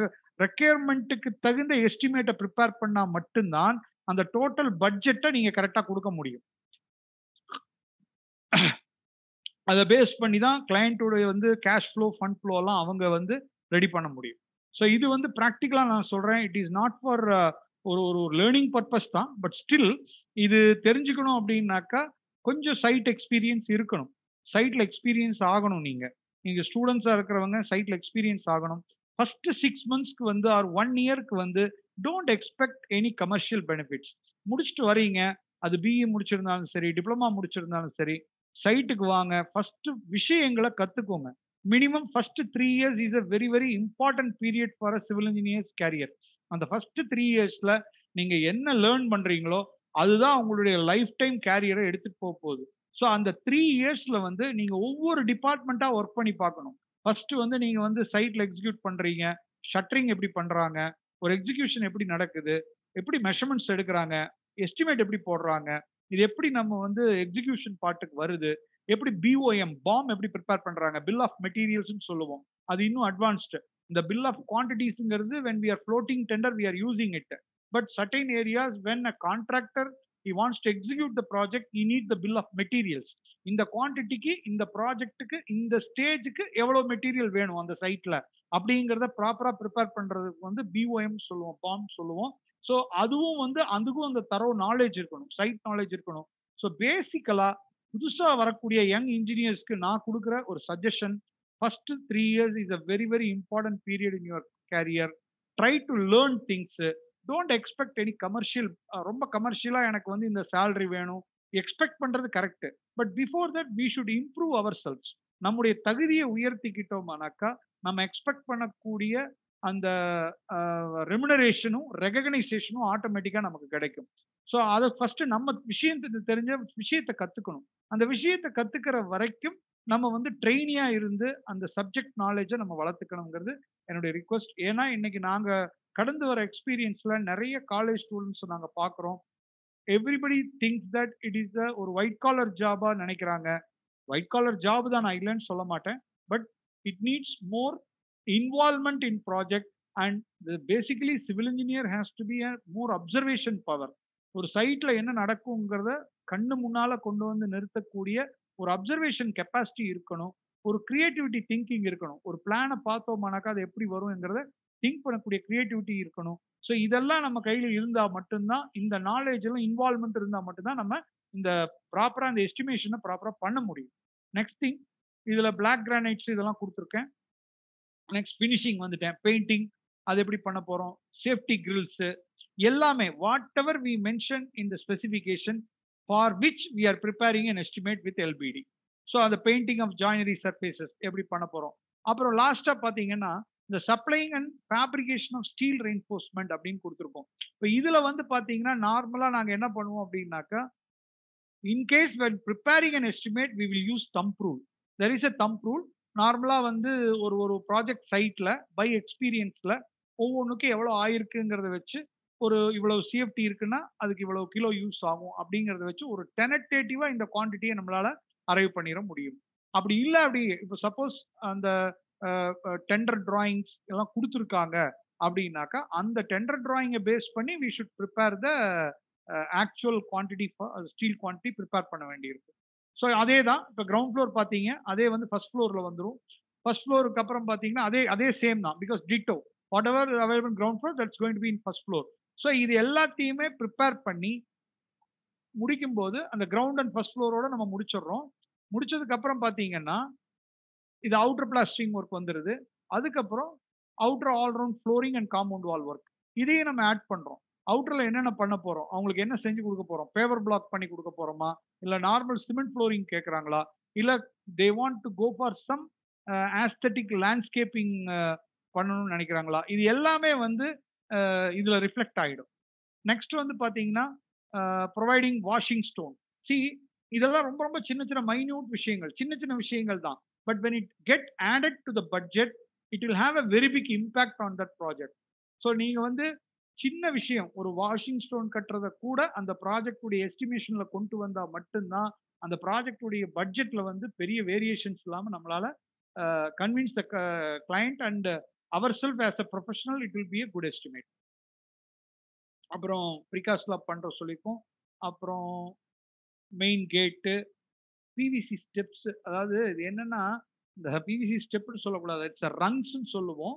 ரெக்யர்மெண்ட்டுக்கு தகுந்த எஸ்டிமேட்டை ப்ரிப்பேர் பண்ணால் மட்டும்தான் அந்த டோட்டல் பட்ஜெட்டை நீங்கள் கரெக்டாக கொடுக்க முடியும். அதை பேஸ் பண்ணி தான் கிளையண்ட்டுடைய வந்து கேஷ் ஃப்ளோ ஃபண்ட் ஃப்ளோலாம் அவங்க வந்து ரெடி பண்ண முடியும். ஸோ இது வந்து ப்ராக்டிக்கலாக நான் சொல்கிறேன் இட் இஸ் நாட் ஃபார் ஒரு ஒரு லேர்னிங் பர்பஸ் தான். பட் ஸ்டில் இது தெரிஞ்சுக்கணும் அப்படின்னாக்கா கொஞ்சம் சைட் எக்ஸ்பீரியன்ஸ் இருக்கணும். சைட்டில் எக்ஸ்பீரியன்ஸ் ஆகணும் நீங்கள் நீங்கள் ஸ்டூடெண்ட்ஸாக இருக்கிறவங்க சைட்டில் எக்ஸ்பீரியன்ஸ் ஆகணும். ஃபஸ்ட்டு சிக்ஸ் மந்த்ஸ்க்கு வந்து ஆர் ஒன் இயர்க்கு வந்து don't expect any commercial benefits முடிச்சுட்டு வரீங்க அது பிஇ முடிச்சிருந்தாலும் சரி டிப்ளமா முடிச்சிருந்தாலும் சரி சைட்டுக்கு வாங்க. ஃபஸ்ட்டு விஷயங்களை கற்றுக்கோங்க minimum first three years is a very very important period for a civil engineers career அந்த ஃபர்ஸ்ட் த்ரீ இயர்ஸ்ல நீங்க என்ன லேர்ன் பண்றீங்களோ அதுதான் உங்களுடைய லைஃப் டைம் கேரியரை எடுத்துட்டு போக போகுது. ஸோ அந்த த்ரீ இயர்ஸ்ல வந்து நீங்க ஒவ்வொரு டிபார்ட்மெண்ட்டா ஒர்க் பண்ணி பார்க்கணும். ஃபர்ஸ்ட் வந்து நீங்க வந்து சைட்ல எக்ஸிக்யூட் பண்றீங்க. ஷட்டரிங் எப்படி பண்றாங்க? ஒரு எக்ஸிகியூஷன் எப்படி நடக்குது? எப்படி மெஷர்மெண்ட்ஸ் எடுக்கிறாங்க? எஸ்டிமேட் எப்படி போடுறாங்க? இது எப்படி நம்ம வந்து எக்ஸிகியூஷன் பார்ட்டுக்கு வருது? எப்படி பிஓஎம் பாம் எப்படி ப்ரிப்பேர் பண்றாங்க? பில் ஆஃப் மெட்டீரியல்ஸ்னு சொல்லுவோம். அது இன்னும் அட்வான்ஸ்டு இந்த bill of குவான்டிட்டிஸ்ங்கிறது when we are floating tender we are using it but certain areas when a contractor he wants to execute the project he need the bill of materials இந்த குவான்டிட்டிக்கு இந்த ப்ராஜெக்ட்டுக்கு இந்த ஸ்டேஜுக்கு எவ்வளோ மெட்டீரியல் வேணும் அந்த சைட்டில் அப்படிங்கிறத ப்ராப்பராக ப்ரிப்பேர் பண்ணுறதுக்கு வந்து பிஓஎம் சொல்லுவோம் பாம் சொல்லுவோம். ஸோ அதுவும் வந்து அதுக்கும் அந்த தரவு நாலேஜ் இருக்கணும் சைட் நாலேஜ் இருக்கணும். ஸோ பேசிக்கலாக புதுசாக வரக்கூடிய யங் இன்ஜினியர்ஸ்க்கு நான் கொடுக்குற ஒரு suggestion first three years is a very very important period in your career try to learn things don't expect any commercial ரொம்ப கமர்ஷியலாக எனக்கு வந்து இந்த சேலரி வேணும். எக்ஸ்பெக்ட் பண்ணுறது correct but before that we should improve our selves நம்முடைய தகுதியை உயர்த்திக்கிட்டோமானாக்கா நம்ம எக்ஸ்பெக்ட் பண்ணக்கூடிய அந்த ரெமுனரேஷனும் ரெகனைசேஷனும் ஆட்டோமேட்டிக்காக நமக்கு கிடைக்கும். ஸோ அதை ஃபஸ்ட்டு நம்ம விஷயத்துக்கு தெரிஞ்ச விஷயத்தை கற்றுக்கணும் அந்த விஷயத்தை கற்றுக்கிற வரைக்கும் நம்ம வந்து ட்ரெயினியாக இருந்து அந்த சப்ஜெக்ட் நாலேஜை நம்ம வளர்த்துக்கணுங்கிறது என்னுடைய ரிக்வஸ்ட் ஏன்னா இன்னைக்கு நாங்கள் கடந்து வர எக்ஸ்பீரியன்ஸில் நிறைய காலேஜ் ஸ்டூடெண்ட்ஸ் நாங்கள் பார்க்குறோம். Everybody thinks that it is a ஒரு ஒயிட் காலர் ஜாபாக நினைக்கிறாங்க. ஒயிட் காலர் ஜாப் தான் நான் இல்லைன்னு சொல்ல மாட்டேன். But it needs more involvement in project and basically civil engineer has to be a more observation power ஒரு சைட்டில் என்ன நடக்குங்கிறத கண்ணு முன்னால் கொண்டு வந்து நிறுத்தக்கூடிய ஒரு அப்சர்வேஷன் கெப்பாசிட்டி இருக்கணும் ஒரு கிரியேட்டிவிட்டி திங்கிங் இருக்கணும். ஒரு பிளானை பார்த்தோம்னாக்கா அது எப்படி வரும்ங்கிறத திங்க் பண்ணக்கூடிய கிரியேட்டிவிட்டி இருக்கணும். ஸோ இதெல்லாம் நம்ம கையில் இருந்தால் மட்டும்தான் இந்த நாலேஜ் எல்லாம் இன்வால்மெண்ட் இருந்தால் மட்டும்தான் நம்ம இந்த ப்ராப்பராக இந்த எஸ்டிமேஷனை ப்ராப்பராக பண்ண முடியும். நெக்ஸ்ட் திங் இதில் பிளாக் கிரானைட்ஸ் இதெல்லாம் கொடுத்துருக்கேன். நெக்ஸ்ட் ஃபினிஷிங் வந்துட்டேன். பெயிண்டிங் அது எப்படி பண்ண போகிறோம் சேஃப்டி கிரில்ஸு எல்லாமே whatever we mention in specification for which we are preparing an estimate with LBD so அந்த பெயிண்டிங் ஆஃப் ஜாயினரி சர்ஃபேசஸ் எப்படி பண்ண போகிறோம் அப்புறம் லாஸ்ட்டாக பார்த்தீங்கன்னா இந்த supplying and fabrication of steel reinforcement அப்படின்னு கொடுத்துருக்கோம் இப்போ இதில் வந்து பார்த்தீங்கன்னா நார்மலாக நாங்கள் என்ன பண்ணுவோம் அப்படின்னாக்கா in case when preparing an estimate we will use thumb rule there is a thumb rule நார்மலாக வந்து ஒரு ஒரு ப்ராஜெக்ட் சைட்டில் பை எக்ஸ்பீரியன்ஸில் ஒவ்வொன்றுக்கும் எவ்வளோ ஆயிருக்குங்கிறத வச்சு ஒரு இவ்வளவு சிஎஃப்டி இருக்குன்னா அதுக்கு இவ்வளவு கிலோ யூஸ் ஆகும். அப்படிங்கிறத வச்சு ஒரு டெனட்டேட்டிவா இந்த குவான்டிட்டியை நம்மளால அரைவ் பண்ணிட முடியும். அப்படி இல்லை அப்படி இப்போ சப்போஸ் அந்த டெண்டர் டிராயிங்ஸ் எல்லாம் கொடுத்துருக்காங்க அப்படின்னாக்கா அந்த டெண்டர் டிராயிங்கை பேஸ் பண்ணி we should prepare the actual quantity steel quantity prepare பண்ண வேண்டியிருக்கு ஸோ அதே தான் இப்போ கிரவுண்ட் ஃப்ளோர் பார்த்தீங்க அதே வந்து ஃபர்ஸ்ட் ஃப்ளோரில் வந்துடும் ஃபர்ஸ்ட் ஃப்ளோருக்கு அப்புறம் பார்த்தீங்கன்னா அதே அதே சேம் தான் because ditto whatever available ground floor that's going to be in first floor so இது எல்லாத்தையுமே ப்ரிப்பேர் பண்ணி முடிக்கும் போது அந்த கிரவுண்ட் அண்ட் ஃபர்ஸ்ட் ஃப்ளோரோட நம்ம முடிச்சிடுறோம். முடிச்சதுக்கப்புறம் பார்த்தீங்கன்னா இது அவுட்டர் பிளாஸ்டிங் ஒர்க் வந்துடுது அதுக்கப்புறம் outer all round flooring and compound wall work இதையும் நம்ம ஆட் பண்ணுறோம் அவுட்டரில் என்னென்ன பண்ண போகிறோம் அவங்களுக்கு என்ன செஞ்சு கொடுக்க போகிறோம் பேவர் பிளாக் பண்ணி கொடுக்க போகிறோமா இல்லை நார்மல் சிமெண்ட் ஃப்ளோரிங் கேட்குறாங்களா இல்லை they want to go for some aesthetic landscaping பண்ணணும்னு நினைக்கிறாங்களா? இது எல்லாமே வந்து இதுல ரிஃப்ளெக்ட் ஆகிடும் நெக்ஸ்ட் வந்து பாத்தீங்கன்னா ப்ரொவைடிங் வாஷிங் ஸ்டோன் சி இதெல்லாம் ரொம்ப ரொம்ப சின்ன சின்ன மைன்யூட் விஷயங்கள் சின்ன சின்ன விஷயங்கள் தான். But when it get added to the budget it will have a very big impact on that project so நீங்க வந்து சின்ன விஷயம் ஒரு வாஷிங் ஸ்டோன் கட்டுறத கூட அந்த ப்ராஜெக்டுடைய எஸ்டிமேஷனில் எஸ்டிமேஷன்ல கொண்டு வந்தால் மட்டும்தான் அந்த ப்ராஜெக்டுடைய பட்ஜெட்டில் பட்ஜெட்ல வந்து பெரிய வேரியேஷன்ஸ் இல்லாமல் நம்மளால convince the client and our self as a professional it will be a good estimate அப்புறம் ப்ரிகாஸ்லாம் பண்ணுற சொல்லியிருக்கோம் அப்புறம் மெயின் கேட்டு பிவிசி ஸ்டெப்ஸ் அதாவது இது என்னென்னா இந்த பிவிசி ஸ்டெப்னு சொல்லக்கூடாது. இட்ஸ் ரங்ஸ்ன்னு சொல்லுவோம்.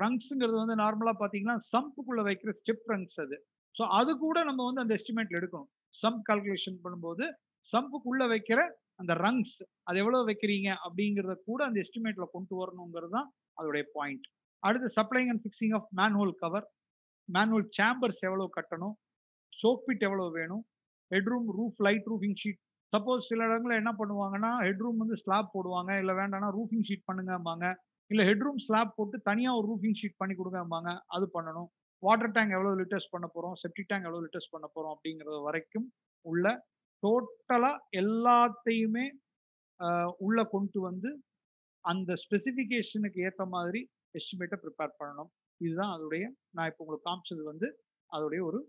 ரங்ஸுங்கிறது வந்து நார்மலாக பார்த்தீங்கன்னா சம்புக்குள்ளே வைக்கிற ஸ்டெப் ரங்ஸ் அது. ஸோ அது கூட நம்ம வந்து அந்த எஸ்டிமேட்டில் எடுக்கணும். சம்ப் கால்குலேஷன் பண்ணும்போது சம்புக்குள்ளே வைக்கிற அந்த ரங்ஸ் அது எவ்வளோ வைக்கிறீங்க அப்படிங்கிறத கூட அந்த எஸ்டிமேட்ல கொண்டு வரணுங்கிறது தான் அதோடைய பாயிண்ட் அடுத்து supplying and fixing of manhole cover manhole chambers எவ்வளோ கட்டணும்? சோக்பிட் எவ்வளோ வேணும்? Headroom roof light roofing sheet suppose சில இடங்களில் என்ன பண்ணுவாங்கன்னா ஹெட்ரூம் வந்து ஸ்லாப் போடுவாங்க. இல்லை வேண்டாம்னா ரூஃபிங் ஷீட் பண்ணுங்கம்பாங்க. இல்லை ஹெட்ரூம் ஸ்லாப் போட்டு தனியாக ஒரு ரூஃபிங் ஷீட் பண்ணி கொடுங்கம்பாங்க. அது பண்ணணும். வாட்டர் டேங்க் எவ்வளோ லிட்டர்ஸ் பண்ண போகிறோம் செப்டிக் டேங்க் எவ்வளோ லிட்டர்ஸ் பண்ண போகிறோம் அப்படிங்கிறது வரைக்கும் உள்ள டோட்டலாக எல்லாத்தையுமே உள்ள கொண்டு வந்து அந்த ஸ்பெசிஃபிகேஷனுக்கு ஏற்ற மாதிரி எஸ்டிமேட்டை ப்ரிப்பேர் பண்ணணும். இதுதான் அதோடைய நான் இப்போ உங்களுக்கு காமிச்சது வந்து அதோடைய ஒரு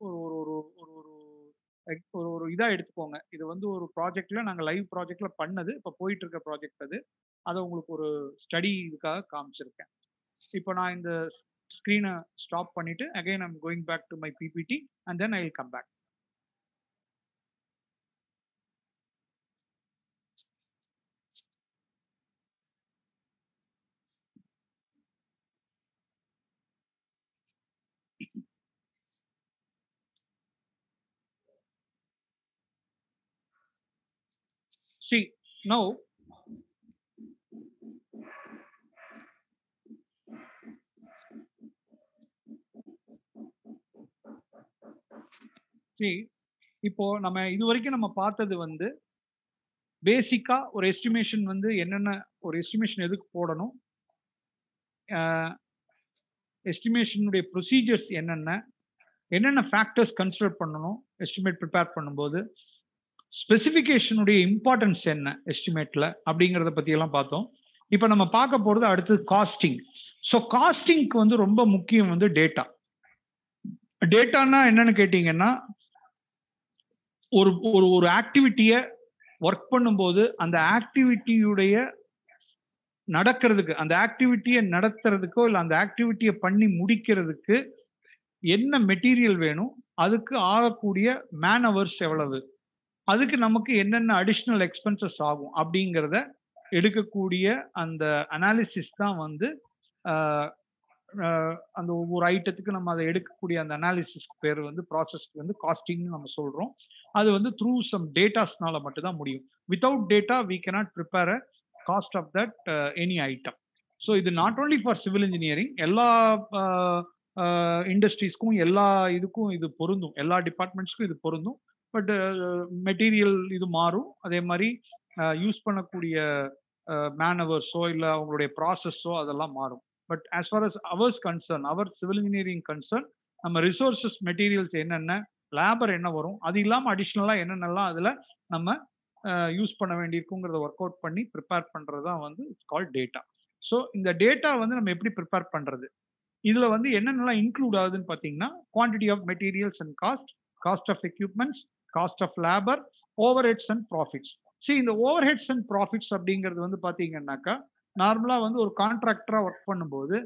ஒரு ஒரு ஒரு ஒரு ஒரு ஒரு ஒரு இதாக எடுத்துக்கோங்க. இது வந்து ஒரு ப்ராஜெக்டில் நாங்கள் லைவ் ப்ராஜெக்டில் பண்ணது இப்போ போயிட்டு இருக்க ப்ராஜெக்ட் அது. அதை உங்களுக்கு ஒரு ஸ்டடி இதுக்காக காமிச்சிருக்கேன். இப்போ நான் இந்த ஸ்க்ரீனை ஸ்டாப் பண்ணிவிட்டு again I'm going back to my PPT and then I will come back. See, now see இப்போ நம்ம இது வரைக்கும் நம்ம பார்த்தது வந்து பேசிக்கா ஒரு எஸ்டிமேஷன் வந்து என்னென்ன ஒரு எஸ்டிமேஷன் எதுக்கு போடணும்? எஸ்டிமேஷனுடைய ப்ரொசீஜர்ஸ் என்னென்ன? என்னென்ன ஃபேக்டர்ஸ் கன்சிடர் பண்ணணும்? எஸ்டிமேட் ப்ரிப்பேர் பண்ணும்போது ஸ்பெசிஃபிகேஷனுடைய இம்பார்ட்டன்ஸ் என்ன எஸ்டிமேட்ல அப்படிங்கிறத பத்தி எல்லாம் பார்த்தோம். இப்போ நம்ம பார்க்க போறது அடுத்தது காஸ்டிங் ஸோ காஸ்டிங்க்கு வந்து ரொம்ப முக்கியம் வந்து டேட்டா டேட்டானா என்னன்னு கேட்டீங்கன்னா ஒரு ஒரு ஒரு ஆக்டிவிட்டியை ஒர்க் பண்ணும்போது அந்த ஆக்டிவிட்டியுடைய நடக்கிறதுக்கு அந்த ஆக்டிவிட்டியை நடத்துறதுக்கோ இல்லை அந்த ஆக்டிவிட்டியை பண்ணி முடிக்கிறதுக்கு என்ன மெட்டீரியல் வேணும் அதுக்கு ஆகக்கூடிய மேன் அவர்ஸ் எவ்வளவு? அதுக்கு நமக்கு என்னென்ன அடிஷ்னல் எக்ஸ்பென்சஸ் ஆகும் அப்படிங்கிறத எடுக்கக்கூடிய அந்த அனாலிசிஸ் தான் வந்து அந்த ஒவ்வொரு ஐட்டத்துக்கு நம்ம அதை எடுக்கக்கூடிய அந்த அனாலிசிஸ்க்கு பேர் வந்து ப்ராசஸ்க்கு வந்து காஸ்டிங்னு நம்ம சொல்கிறோம் அது வந்து த்ரூ சம் டேட்டாஸ்னால மட்டும்தான் முடியும். Without data we cannot prepare a cost of that any item so இது not only for civil engineering எல்லா இண்டஸ்ட்ரீஸ்க்கும் எல்லா இதுக்கும் இது பொருந்தும். எல்லா டிபார்ட்மெண்ட்ஸ்க்கும் இது பொருந்தும். பட் மெட்டீரியல் இது மாறும். அதே மாதிரி யூஸ் பண்ணக்கூடிய மேனவர்ஸோ இல்லை அவங்களுடைய ப்ராசஸோ அதெல்லாம் மாறும். But as far as ours concern our civil engineering concern நம்ம ரிசோர்ஸஸ் மெட்டீரியல்ஸ் என்னென்ன லேபர் என்ன வரும் அது இல்லாமல் அடிஷ்னலாக என்னென்னலாம் அதில் நம்ம யூஸ் பண்ண வேண்டியிருக்குங்கிறத ஒர்க் அவுட் பண்ணி ப்ரிப்பேர் பண்ணுறது தான் வந்து இட்ஸ் கால் டேட்டா. ஸோ இந்த டேட்டா வந்து நம்ம எப்படி ப்ரிப்பேர் பண்ணுறது இதில் வந்து என்னென்னலாம் இன்க்ளூட் ஆகுதுன்னு பார்த்தீங்கன்னா quantity of materials and cost cost of equipments cost of labour over heads and profits சரி இந்த ஓவர் ஹெட்ஸ் அண்ட் ப்ராஃபிட்ஸ் அப்படிங்கிறது வந்து பார்த்தீங்கன்னாக்கா நார்மலாக வந்து ஒரு கான்ட்ராக்டராக ஒர்க் பண்ணும்போது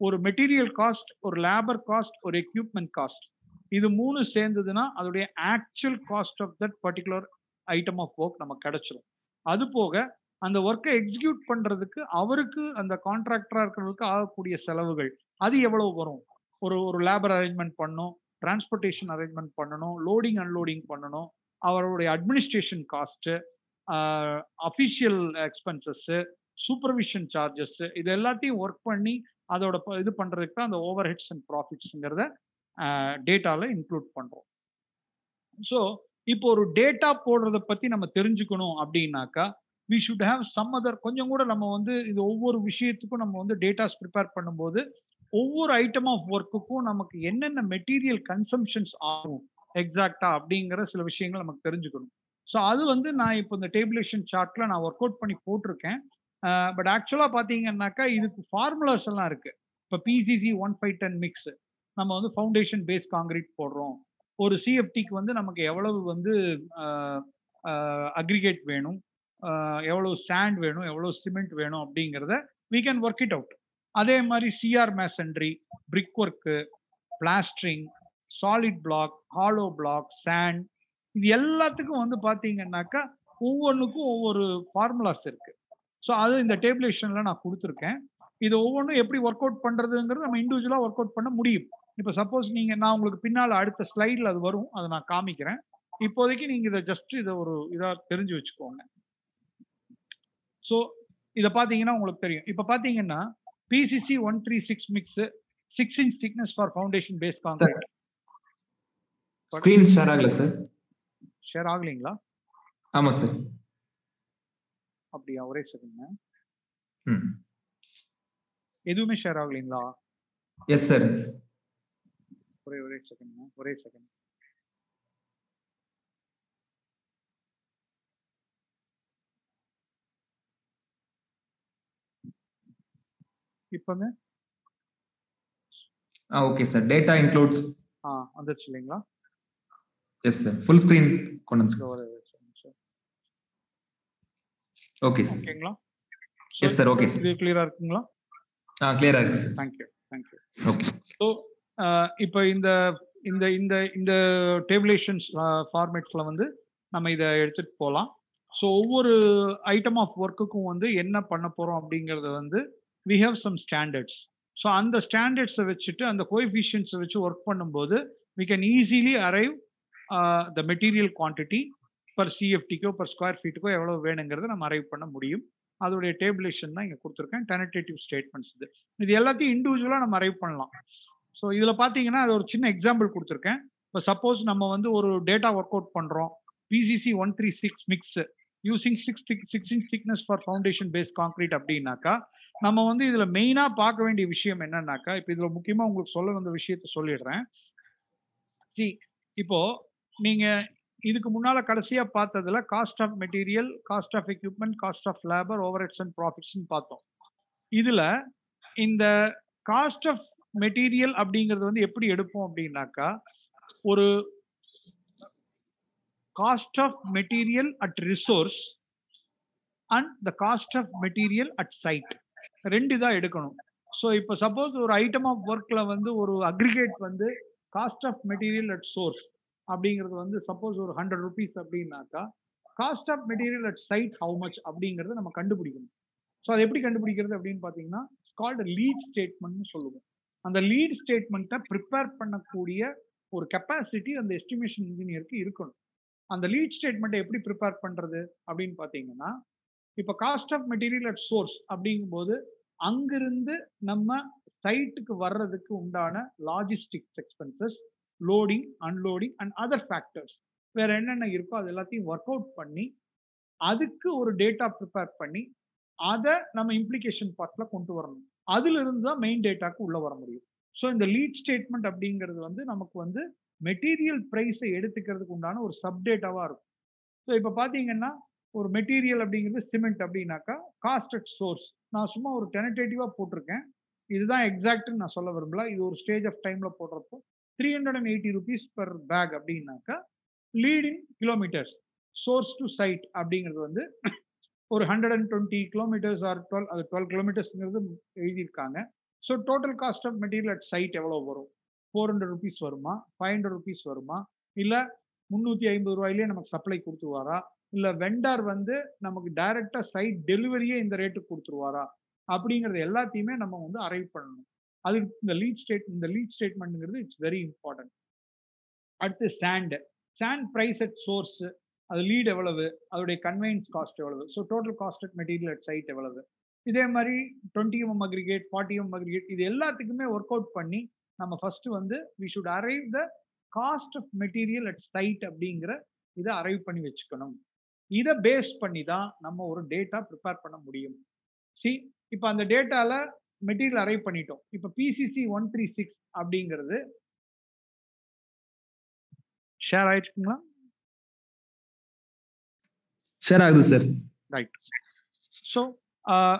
ஒரு மெட்டீரியல் காஸ்ட் ஒரு லேபர் காஸ்ட் ஒரு எக்யூப்மெண்ட் காஸ்ட் இது மூணு சேர்ந்ததுன்னா அதோடைய actual cost of that particular item of work நமக்கு கிடைச்சிடும் அது போக அந்த ஒர்க்கை எக்ஸிக்யூட் பண்ணுறதுக்கு அவருக்கு அந்த கான்ட்ராக்டராக இருக்கிறதுக்கு ஆகக்கூடிய செலவுகள் அது எவ்வளவு வரும்? ஒரு ஒரு லேபர் அரேஞ்ச்மெண்ட் பண்ணும் டிரான்ஸ்போர்ட்டேஷன் அரேஞ்ச்மெண்ட் பண்ணணும் லோடிங் அன்லோடிங் பண்ணணும். அவருடைய administration cost official expenses supervision charges இது எல்லாத்தையும் ஒர்க் பண்ணி அதோட ப- இது பண்ணுறதுக்கு தான் அந்த ஓவர் ஹெட்ஸ் அண்ட் ப்ராஃபிட்ஸ்ங்கிறத டேட்டாவில் இன்க்ளூட் பண்ணுறோம் ஸோ இப்போ ஒரு டேட்டா போடுறத பற்றி நம்ம தெரிஞ்சுக்கணும் அப்படின்னாக்கா we should have some other கொஞ்சம் கூட நம்ம வந்து இது ஒவ்வொரு விஷயத்துக்கும் நம்ம வந்து டேட்டாஸ் ப்ரிப்பேர் பண்ணும்போது ஒவ்வொரு ஐட்டம் ஆஃப் ஒர்க்குக்கும் நமக்கு என்னென்ன மெட்டீரியல் கன்சம்ஷன்ஸ் ஆகும் எக்ஸாக்டா அப்படிங்கிற சில விஷயங்கள் நமக்கு தெரிஞ்சுக்கணும். ஸோ அது வந்து நான் இப்போ இந்த டேபிளேஷன் சார்ட்ல நான் ஒர்க் அவுட் பண்ணி போட்டிருக்கேன். பட் ஆக்சுவலாக பார்த்தீங்கன்னாக்கா இதுக்கு ஃபார்முலாஸ் எல்லாம் இருக்கு. இப்போ PCC one five ten mix நம்ம வந்து ஃபவுண்டேஷன் பேஸ் காங்கிரீட் போடுறோம். ஒரு சிஎஃப்டிக்கு வந்து நமக்கு எவ்வளவு வந்து அக்ரிகேட் வேணும்? எவ்வளோ எவ்வளவு சாண்ட் வேணும்? எவ்வளவு சிமெண்ட் வேணும் அப்படிங்கிறத we can work it out அதே மாதிரி CR masonry brick work plastering solid block hollow block sand இது எல்லாத்துக்கும் வந்து பார்த்தீங்கன்னாக்கா ஒவ்வொன்றுக்கும் ஒவ்வொரு ஃபார்முலாஸ் இருக்கு. ஸோ அது இந்த டேபிளேஷன்ல நான் கொடுத்துருக்கேன். இது ஒவ்வொன்றும் எப்படி ஒர்க் அவுட் பண்ணுறதுங்கிறது நம்ம இண்டிவிஜுவலாக ஒர்க் அவுட் பண்ண முடியும். இப்போ சப்போஸ் நீங்கள் நான் உங்களுக்கு பின்னால் அடுத்த ஸ்லைடில் அது வரும் அதை நான் காமிக்கிறேன். இப்போதைக்கு நீங்கள் இதை ஜஸ்ட் இதை ஒரு இதாக தெரிஞ்சு வச்சுக்கோங்க. ஸோ இதை பார்த்தீங்கன்னா உங்களுக்கு தெரியும். இப்போ பார்த்தீங்கன்னா PCC one three six mix six inch thickness for foundation base concrete screen share ஆகல சார் ஷேர் ஆகலைங்களா? ஆமா சார் அப்படியா ஒரே செகண்ட் ம். எதுவுமே ஷேர் ஆகலைங்களா? எஸ் சார் ஒரே ஒரே செகண்ட் ஒரே செகண்ட் இப்போங்க. ஆ ஓகே சார். Data includes. ஆ வந்துருச்சு இல்லைங்களா? எஸ் சார் ஃபுல் ஸ்கிரீன் கொண்டு இதோ வந்து ஒரே ஒரு second sir. ஓகே சார் ஓகேங்களா sir. Okay, sir. இது கிளியரா இருக்குங்களா? ஆ கிளியரா இருக்கு sir thank you thank you okay so இப்போ இந்த இந்த இந்த இந்த டேபிளேஷன்ஸ் ஃபார்மேட்ஸ்ல வந்து நம்ம இதை எடுத்துட்டு போகலாம். ஸோ ஒவ்வொரு ஐட்டம் ஆஃப் ஒர்க்குக்கும் வந்து என்ன பண்ண போறோம் அப்படிங்கறத வந்து we have some standards so அந்த ஸ்டாண்டர்ட்ஸை வச்சுட்டு அந்த கோஎஃபிஷியன்ஸை வச்சு ஒர்க் பண்ணும்போது we can easily arrive the material quantity per சிஎஃப்டிக்கோ per square ஃபீட்டுக்கோ எவ்வளோ வேணுங்கிறத நம்ம அரைவ் பண்ண முடியும். அதோடைய டேபிளேஷன் தான் இங்கே கொடுத்துருக்கேன். டெனடேட்டிவ் ஸ்டேட்மெண்ட்ஸ் இது. இது எல்லாத்தையும் இண்டிவிஜுவலாக நம்ம அரைவ் பண்ணலாம். ஸோ இதில் பார்த்தீங்கன்னா அது ஒரு சின்ன எக்ஸாம்பிள் கொடுத்துருக்கேன். இப்போ சப்போஸ் நம்ம வந்து ஒரு டேட்டா ஒர்க் அவுட் பண்ணுறோம் PCC one three six mix using six six inch thickness for foundation base concrete அப்படின்னாக்கா நம்ம வந்து இதில் மெயினாக பார்க்க வேண்டிய விஷயம் என்னன்னாக்கா இப்போ இதில் முக்கியமாக உங்களுக்கு சொல்ல வந்த விஷயத்த சொல்லிடுறேன். சி இப்போ நீங்கள் இதுக்கு முன்னால் கடைசியாக பார்த்ததில் cost of material cost of equipment cost of labour overheads and ப்ராஃபிட்ஸ்னு பார்த்தோம். இதில் இந்த காஸ்ட் ஆஃப் மெட்டீரியல் அப்படிங்கிறது வந்து எப்படி எடுப்போம் அப்படின்னாக்கா ஒரு cost of material at resource and the cost of material at site ரெண்டு தான் எடுக்கணும். ஸோ இப்போ சப்போஸ் ஒரு ஐட்டம் ஆஃப் ஒர்க்கில் வந்து ஒரு அக்ரிகேட் வந்து cost of material at source அப்படிங்கிறது வந்து சப்போஸ் ஒரு ஹண்ட்ரட் ருபீஸ் அப்படின்னாக்கா cost of material at site how much அப்படிங்கிறத நம்ம கண்டுபிடிக்கணும். ஸோ அது எப்படி கண்டுபிடிக்கிறது அப்படின்னு பார்த்தீங்கன்னா கால்டு லீட் ஸ்டேட்மெண்ட்னு சொல்லுவோம். அந்த லீட் ஸ்டேட்மெண்ட்டை ப்ரிப்பேர் பண்ணக்கூடிய ஒரு கெப்பாசிட்டி அந்த எஸ்டிமேஷன் இன்ஜினியருக்கு இருக்கணும். அந்த லீட் ஸ்டேட்மெண்ட்டை எப்படி ப்ரிப்பேர் பண்ணுறது அப்படின்னு பார்த்தீங்கன்னா இப்போ cost of material at source அப்படிங்கும்போது அங்கிருந்து நம்ம சைட்டுக்கு வர்றதுக்கு உண்டான logistics expenses loading unloading and other factors வேற என்னென்ன இருக்கோ அது எல்லாத்தையும் ஒர்க் அவுட் பண்ணி அதுக்கு ஒரு டேட்டா ப்ரிப்பேர் பண்ணி அதை நம்ம இம்ப்ளிகேஷன் பார்ட்ல கொண்டு வரணும். அதுல இருந்து தான் மெயின் டேட்டாக்கு உள்ள வர முடியும். ஸோ இந்த லீட் ஸ்டேட்மெண்ட் அப்படிங்கிறது வந்து நமக்கு வந்து மெட்டீரியல் ப்ரைஸை எடுத்துக்கிறதுக்கு உண்டான ஒரு சப்டேட்டாவாக இருக்கும். ஸோ இப்போ பார்த்தீங்கன்னா ஒரு மெட்டீரியல் அப்படிங்கிறது சிமெண்ட் அப்படின்னாக்கா காஸ்ட் அட் சோர்ஸ் நான் சும்மா ஒரு டெனடேட்டிவாக போட்டிருக்கேன். இதுதான் எக்ஸாக்ட்னு நான் சொல்ல விரும்பல. இது ஒரு ஸ்டேஜ் ஆஃப் டைமில் போடுறப்போ three hundred and eighty rupees per bag அப்படின்னாக்கா leading kilometres source to site அப்படிங்கிறது வந்து ஒரு hundred and twenty kilometres or twelve அது டுவெல் கிலோமீட்டர்ஸ்ங்கிறது எழுதியிருக்காங்க. So total cost of material at site எவ்வளோ வரும்? ஃபோர் ஹண்ட்ரட் ருபீஸ் வருமா? ஃபைவ் ஹண்ட்ரட் ருபீஸ் வருமா? இல்லை முந்நூற்றி ஐம்பது ரூபாயிலே நமக்கு சப்ளை கொடுத்துருவாரா? இல்லை வெண்டார் வந்து நமக்கு டைரெக்டாக சைட் டெலிவரியே இந்த ரேட்டுக்கு கொடுத்துருவாரா? அப்படிங்கிறது எல்லாத்தையுமே நம்ம வந்து அரைவ் பண்ணணும். அதுக்கு இந்த லீட் ஸ்டேட் இந்த லீட் ஸ்டேட்மெண்ட்ங்கிறது இட்ஸ் வெரி இம்பார்ட்டன்ட் அடுத்து sand sand price at source அது லீட் எவ்வளவு? அதோடைய கன்வெயின்ஸ் காஸ்ட் எவ்வளவு? So total cost at material at site எவ்வளவு? இதே மாதிரி twenty M aggregate forty M aggregate இது எல்லாத்துக்குமே ஒர்க் அவுட் பண்ணி நம்ம ஃபர்ஸ்ட் வந்து we should arrive the cost of material at site அப்படிங்கிற இதை அரைவ் பண்ணி வச்சுக்கணும். இதை பேஸ் பண்ணி தான் நம்ம ஒரு டேட்டா ப்ரிப்பேர் பண்ண முடியும். சி இப்போ அந்த டேட்டால மெட்டீரியல் அரைவ் பண்ணிட்டோம். இப்போ பிசிசி ஒன் த்ரீ சிக்ஸ் அப்படிங்கிறது ஷேர் ஆயிடுச்சுங்களா ஷேர் ஆகுது சார் ரைட் ஸோ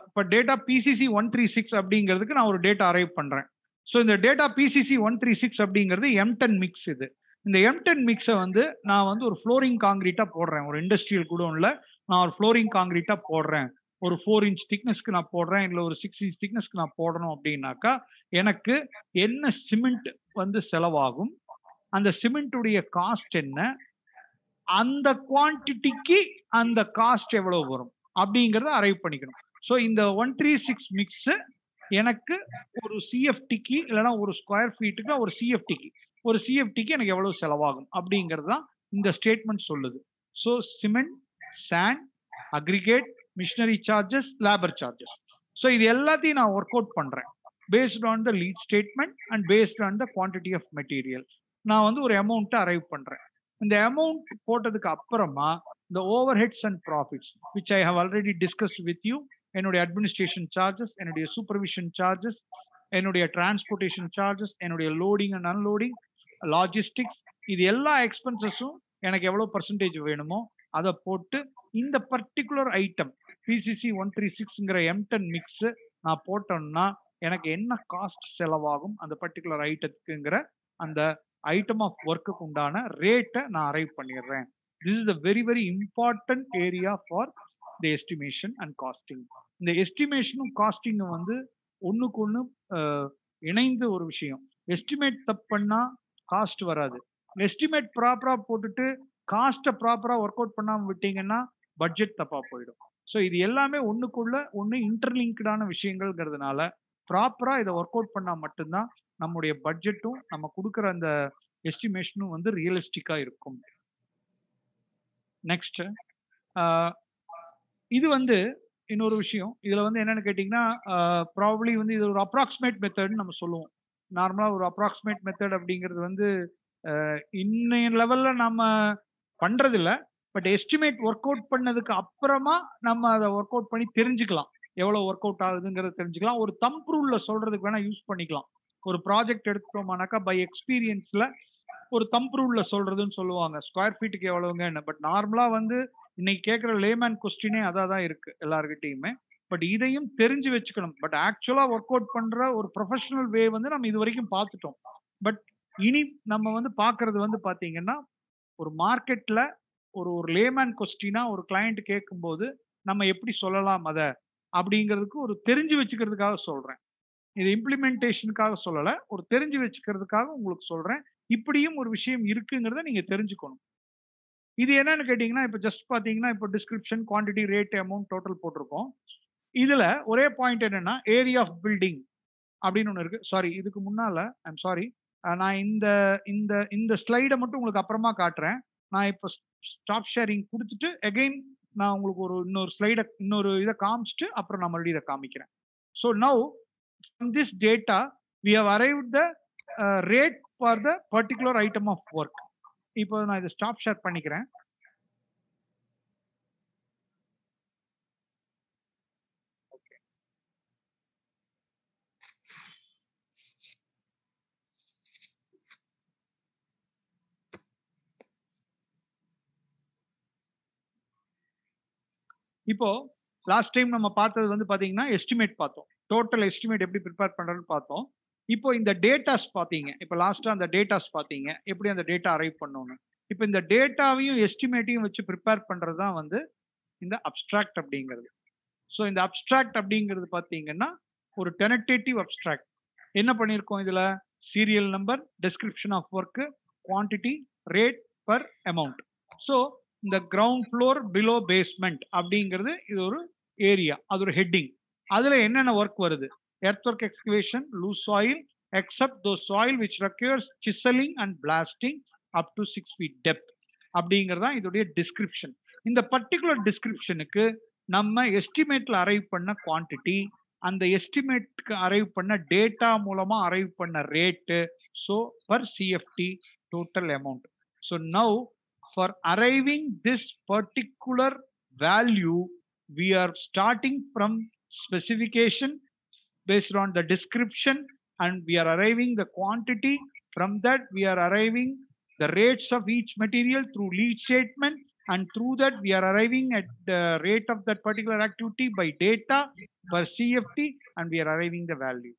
இப்போ data PCC one three six அப்படிங்கிறதுக்கு நான் ஒரு டேட்டா அரைவ் பண்ணுறேன் ஸோ இந்த data PCC one three six அப்படிங்கிறது எம் டென் மிக்ஸ் இது. இந்த எம் டென் மிக்ஸை வந்து நான் வந்து ஒரு ஃப்ளோரிங் காங்கிரீட்டாக போடுறேன். ஒரு இண்டஸ்ட்ரியல் குடோனில் நான் ஒரு ஃப்ளோரிங் காங்கிரீட்டாக போடுறேன். ஒரு ஃபோர் இன்ச் திக்னஸ்க்கு நான் போடுறேன். இல்லை ஒரு சிக்ஸ் இன்ச் திக்னஸ்க்கு நான் போடணும் அப்படின்னாக்கா எனக்கு என்ன சிமெண்ட் வந்து செலவாகும்? அந்த சிமெண்ட்டுடைய காஸ்ட் என்ன? அந்த குவான்டிட்டிக்கு அந்த காஸ்ட் எவ்வளவு வரும்? அப்படிங்கிறத அரைவ் பண்ணிக்கணும். ஸோ இந்த ஒன் த்ரீ சிக்ஸ் மிக்ஸு எனக்கு ஒரு சிஎஃப்டிக்கு இல்லைன்னா ஒரு ஸ்கொயர் ஃபீட்டுக்கு ஒரு சிஎஃப்டிக்கு ஒரு சிஎஃப்டிக்கு எனக்கு எவ்வளவு செலவாகும்? அப்படிங்கிறது தான் இந்த ஸ்டேட்மெண்ட் சொல்லுது. So cement sand aggregate machinery charges labour charges so இது எல்லாத்தையும் நான் ஒர்க் அவுட் பண்ணுறேன் based on the lead statement and based on the quantity of material நான் வந்து ஒரு அமௌண்ட்டை அரைவ் பண்ணுறேன் இந்த அமௌண்ட் போட்டதுக்கு அப்புறமா இந்த overheads and profits which I have already discuss with you என்னுடைய அட்மினிஸ்ட்ரேஷன் சார்ஜஸ் என்னுடைய சூப்பர்விஷன் சார்ஜஸ் என்னுடைய டிரான்ஸ்போர்ட்டேஷன் சார்ஜஸ் என்னுடைய லோடிங் அண்ட் அன்லோடிங் லாஜிஸ்டிக்ஸ் இது எல்லா எக்ஸ்பென்சஸும் எனக்கு எவ்வளோ பர்சன்டேஜ் வேணுமோ அதை போட்டு இந்த particular item PCC one three சிக்ஸ்ங்கிற M ten mix நான் போட்டோம்னா எனக்கு என்ன காஸ்ட் செலவாகும் அந்த பர்டிகுலர் ஐட்டத்துக்குங்கிற அந்த ஐட்டம் ஆஃப் ஒர்க்குக்கு உண்டான ரேட்டை நான் அரைவ் பண்ணிடுறேன். This is the very very important area for the estimation and costing இந்த எஸ்டிமேஷனும் காஸ்டிங்கும் வந்து ஒன்றுக்கு ஒன்று இணைந்த ஒரு விஷயம். எஸ்டிமேட் தப்பு பண்ணால் காஸ்ட் வராது. எஸ்டிமேட் ப்ராப்பராக போட்டுட்டு காஸ்ட்டை ப்ராப்பராக ஒர்க் அவுட் பண்ணாமல் விட்டீங்கன்னா பட்ஜெட் தப்பாக போயிடும். ஸோ இது எல்லாமே ஒன்றுக்குள்ள ஒன்று இன்டர்லிங்க்டான விஷயங்கள்ங்கிறதுனால ப்ராப்பராக இதை ஒர்க் அவுட் பண்ணால் மட்டும்தான் நம்முடைய பட்ஜெட்டும் நம்ம கொடுக்குற அந்த எஸ்டிமேஷனும் வந்து ரியலிஸ்டிக்காக இருக்கும். நெக்ஸ்ட் இது வந்து இன்னொரு விஷயம். இதுல வந்து என்னன்னு கேட்டீங்கன்னா ப்ராபப்ளி வந்து இது ஒரு அப்ராக்சிமேட் மெத்தட்னு நம்ம சொல்லுவோம். நார்மலா ஒரு அப்ராக்சிமேட் மெத்தட் அப்படிங்கிறது வந்து இன்னைய லெவல்ல நம்ம பண்ணுறதில்ல பட் எஸ்டிமேட் ஒர்க் அவுட் பண்ணதுக்கு அப்புறமா நம்ம அதை ஒர்க் அவுட் பண்ணி தெரிஞ்சுக்கலாம். எவ்வளவு ஒர்க் அவுட் ஆகுதுங்கிறத தெரிஞ்சுக்கலாம். ஒரு தம்ப் ரூல்ல சொல்றதுக்கு வேணா யூஸ் பண்ணிக்கலாம். ஒரு ப்ராஜெக்ட் எடுத்துட்டோமானாக்கா பை எக்ஸ்பீரியன்ஸ்ல ஒரு தம்ப் ரூல்ல சொல்றதுன்னு சொல்லுவாங்க. ஸ்கொயர் ஃபீட்டுக்கு எவ்வளவுங்க பட் நார்மலா வந்து இன்னைக்கு கேட்குற லேமேன் கொஸ்டினே அதான் தான் இருக்கு எல்லாருக்கிட்டையுமே பட் இதையும் தெரிஞ்சு வச்சுக்கணும். பட் ஆக்சுவலா ஒர்க் அவுட் பண்ற ஒரு ப்ரொஃபஷனல் வே வந்து நம்ம இது வரைக்கும் பார்த்துட்டோம். பட் இனி நம்ம வந்து பாக்குறது வந்து பாத்தீங்கன்னா ஒரு மார்க்கெட்ல ஒரு ஒரு லேமேன் கொஸ்டினா ஒரு கிளையண்ட் கேட்கும்போது நம்ம எப்படி சொல்லலாம் அதை? அப்படிங்கிறதுக்கு ஒரு தெரிஞ்சு வச்சுக்கிறதுக்காக சொல்றேன். இது இம்ப்ளிமெண்டேஷனுக்காக சொல்லலை. ஒரு தெரிஞ்சு வச்சுக்கிறதுக்காக உங்களுக்கு சொல்றேன். இப்படியும் ஒரு விஷயம் இருக்குங்கிறத நீங்க தெரிஞ்சுக்கணும். இது என்னன்னு கேட்டிங்கன்னா இப்போ ஜஸ்ட் பார்த்தீங்கன்னா இப்போ description quantity rate amount total போட்டிருக்கோம். இதில் ஒரே பாயிண்ட் என்னென்னா ஏரியா ஆஃப் பில்டிங் அப்படின்னு ஒன்று இருக்குது சாரி இதுக்கு முன்னால் ஐம் சாரி நான் இந்த இந்த இந்த ஸ்லைடை மட்டும் உங்களுக்கு அப்புறமா காட்டுறேன். நான் இப்போ ஸ்டாப் ஷேரிங் கொடுத்துட்டு அகைன் நான் உங்களுக்கு ஒரு இன்னொரு ஸ்லைடை இன்னொரு இதை காமிச்சிட்டு அப்புறம் நான் மறுபடியும் இதை காமிக்கிறேன். So now from this data we have arrived the rate for the particular item of work இப்போ நான் இதை ஸ்டாப் ஷேர் பண்ணிக்கிறேன். இப்போ லாஸ்ட் டைம் நம்ம பார்த்தது வந்து பாத்தீங்கன்னா எஸ்டிமேட் பார்த்தோம். டோட்டல் எஸ்டிமேட் எப்படி ப்ரிப்பேர் பண்றதுன்னு பார்த்தோம். இப்போ இந்த டேட்டாஸ் பார்த்தீங்க இப்போ லாஸ்ட்டாக அந்த டேட்டாஸ் பார்த்தீங்க எப்படி அந்த டேட்டா அரைவ் பண்ணணும்னு இப்போ இந்த டேட்டாவையும் எஸ்டிமேட்டையும் வச்சு ப்ரிப்பேர் பண்ணுறது தான் வந்து இந்த அப்ட்ராக்ட் அப்படிங்கிறது. ஸோ இந்த அப்ட்ராக்ட் அப்படிங்கிறது பார்த்தீங்கன்னா ஒரு டெனட்டேட்டிவ் அப்ட்ராக்ட் என்ன பண்ணியிருக்கோம் இதில்? Serial number description of work quantity rate per amount so இந்த கிரவுண்ட் ஃப்ளோர் பிலோ பேஸ்மெண்ட் அப்படிங்கிறது இது ஒரு ஏரியா அது ஒரு ஹெட்டிங் அதில் என்னென்ன ஒர்க் வருது? Earthwork excavation, loose soil, except those soil which requires chiseling and blasting up to six feet depth. அப்படிங்கிறது தான் இதோடைய டிஸ்கிரிப்ஷன் இந்த பர்டிகுலர் டிஸ்கிரிப்ஷனுக்கு நம்ம எஸ்டிமேட்ல அரைவ் பண்ண குவான்டிட்டி அந்த எஸ்டிமேட்க்கு அரைவ் பண்ண டேட்டா மூலமா அரைவ் பண்ண rate so per CFT total amount so now for arriving this particular value we are starting from specification based on the description and we are arriving the quantity from that we are arriving the rates of each material through lead statement and through that we are arriving at the rate of that particular activity by data per cft and we are arriving the value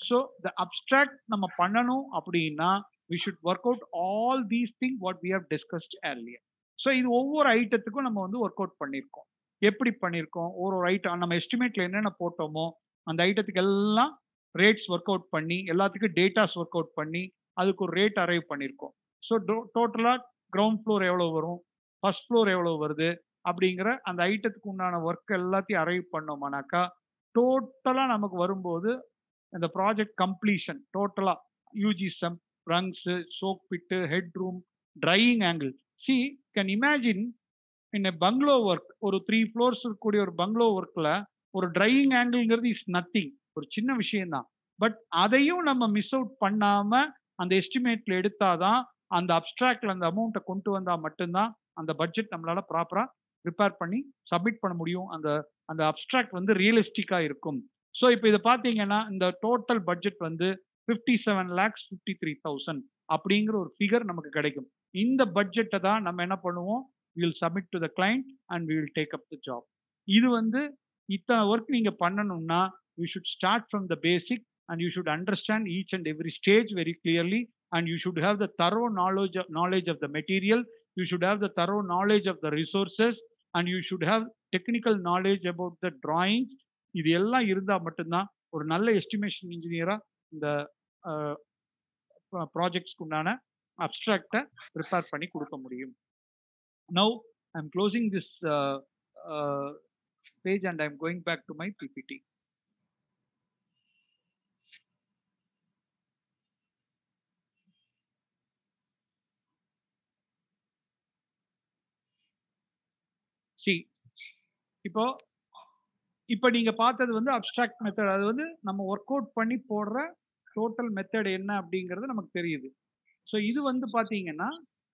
so the abstract நம்ம பண்ணணும் அப்படின்னா we should work out all these things what we have discussed earlier so இது ஒவ்வொரு ஐட்டத்துக்கும் நம்ம வந்து work out பண்ணியிருக்கோம் எப்படி பண்ணியிருக்கோம் ஒரு ஒரு ஐட்டம் நம்ம எஸ்டிமேட்ல என்னென்ன போட்டோமோ அந்த ஐட்டத்துக்கு எல்லாம் ரேட்ஸ் ஒர்க் அவுட் பண்ணி எல்லாத்துக்கும் டேட்டாஸ் ஒர்க் அவுட் பண்ணி அதுக்கு ஒரு ரேட் அரைவ் பண்ணியிருக்கோம் ஸோ டோட்டலாக கிரவுண்ட் ஃப்ளோர் எவ்வளோ வரும்? ஃபர்ஸ்ட் ஃப்ளோர் எவ்வளோ வருது? அப்படிங்கிற அந்த ஐட்டத்துக்கு உண்டான ஒர்க் எல்லாத்தையும் அரைவ் பண்ணோம்னாக்கா டோட்டலாக நமக்கு வரும்போது இந்த ப்ராஜெக்ட் கம்ப்ளீஷன் டோட்டலாக யூஜிசம் ரங்ஸு soak pit head room drying angle C can imagine இன்ன பங்களோ ஒர்க் ஒரு த்ரீ ஃப்ளோர்ஸ் இருக்கக்கூடிய ஒரு பங்களோ ஒர்க்கில் ஒரு ட்ரைவிங் ஆங்கிள்ங்கிறது இஸ் நத்திங் ஒரு சின்ன விஷயம்தான். பட் அதையும் நம்ம மிஸ் அவுட் பண்ணாம அந்த எஸ்டிமேட்ல எடுத்தாதான் அந்த அப்ட்ராக்ட்ல அந்த அமௌண்ட்டை கொண்டு வந்தா மட்டும்தான் அந்த பட்ஜெட் நம்மளால ப்ராப்பரா ப்ரிப்பேர் பண்ணி சப்மிட் பண்ண முடியும். அந்த அந்த அப்ட்ராக்ட் வந்து ரியலிஸ்டிக்கா இருக்கும். ஸோ இப்போ இதை பார்த்தீங்கன்னா இந்த டோட்டல் பட்ஜெட் வந்து fifty seven lakhs fifty three thousand அப்படிங்கிற ஒரு ஃபிகர் நமக்கு கிடைக்கும். இந்த பட்ஜெட்டை தான் நம்ம என்ன பண்ணுவோம்? Will submit to the client and we will take up the job இது வந்து இத்தனை ஒர்க் நீங்கள் பண்ணணும்னா you should start from the basic and you should understand each and every stage very clearly and you should have the thorough knowledge knowledge of the material you should have the thorough knowledge of the resources and you should have technical knowledge about the drawings இது எல்லாம் இருந்தால் மட்டும்தான் ஒரு நல்ல estimation இன்ஜினியராக இந்த ப்ராஜெக்ட்ஸ்க்கு உண்டான அப்ட்ராக்டை prepare பண்ணி கொடுக்க முடியும். Now I am closing this page and i'm going back to my ppt see இப்போ இப்போ நீங்க பார்த்தது வந்து அப்ட்ராக்ட் மெத்தட் அது வந்து நம்ம ஒர்க் அவுட் பண்ணி போடுற டோட்டல் மெத்தட் என்ன அப்படிங்கிறது நமக்கு தெரியுது. ஸோ இது வந்து பாத்தீங்கன்னா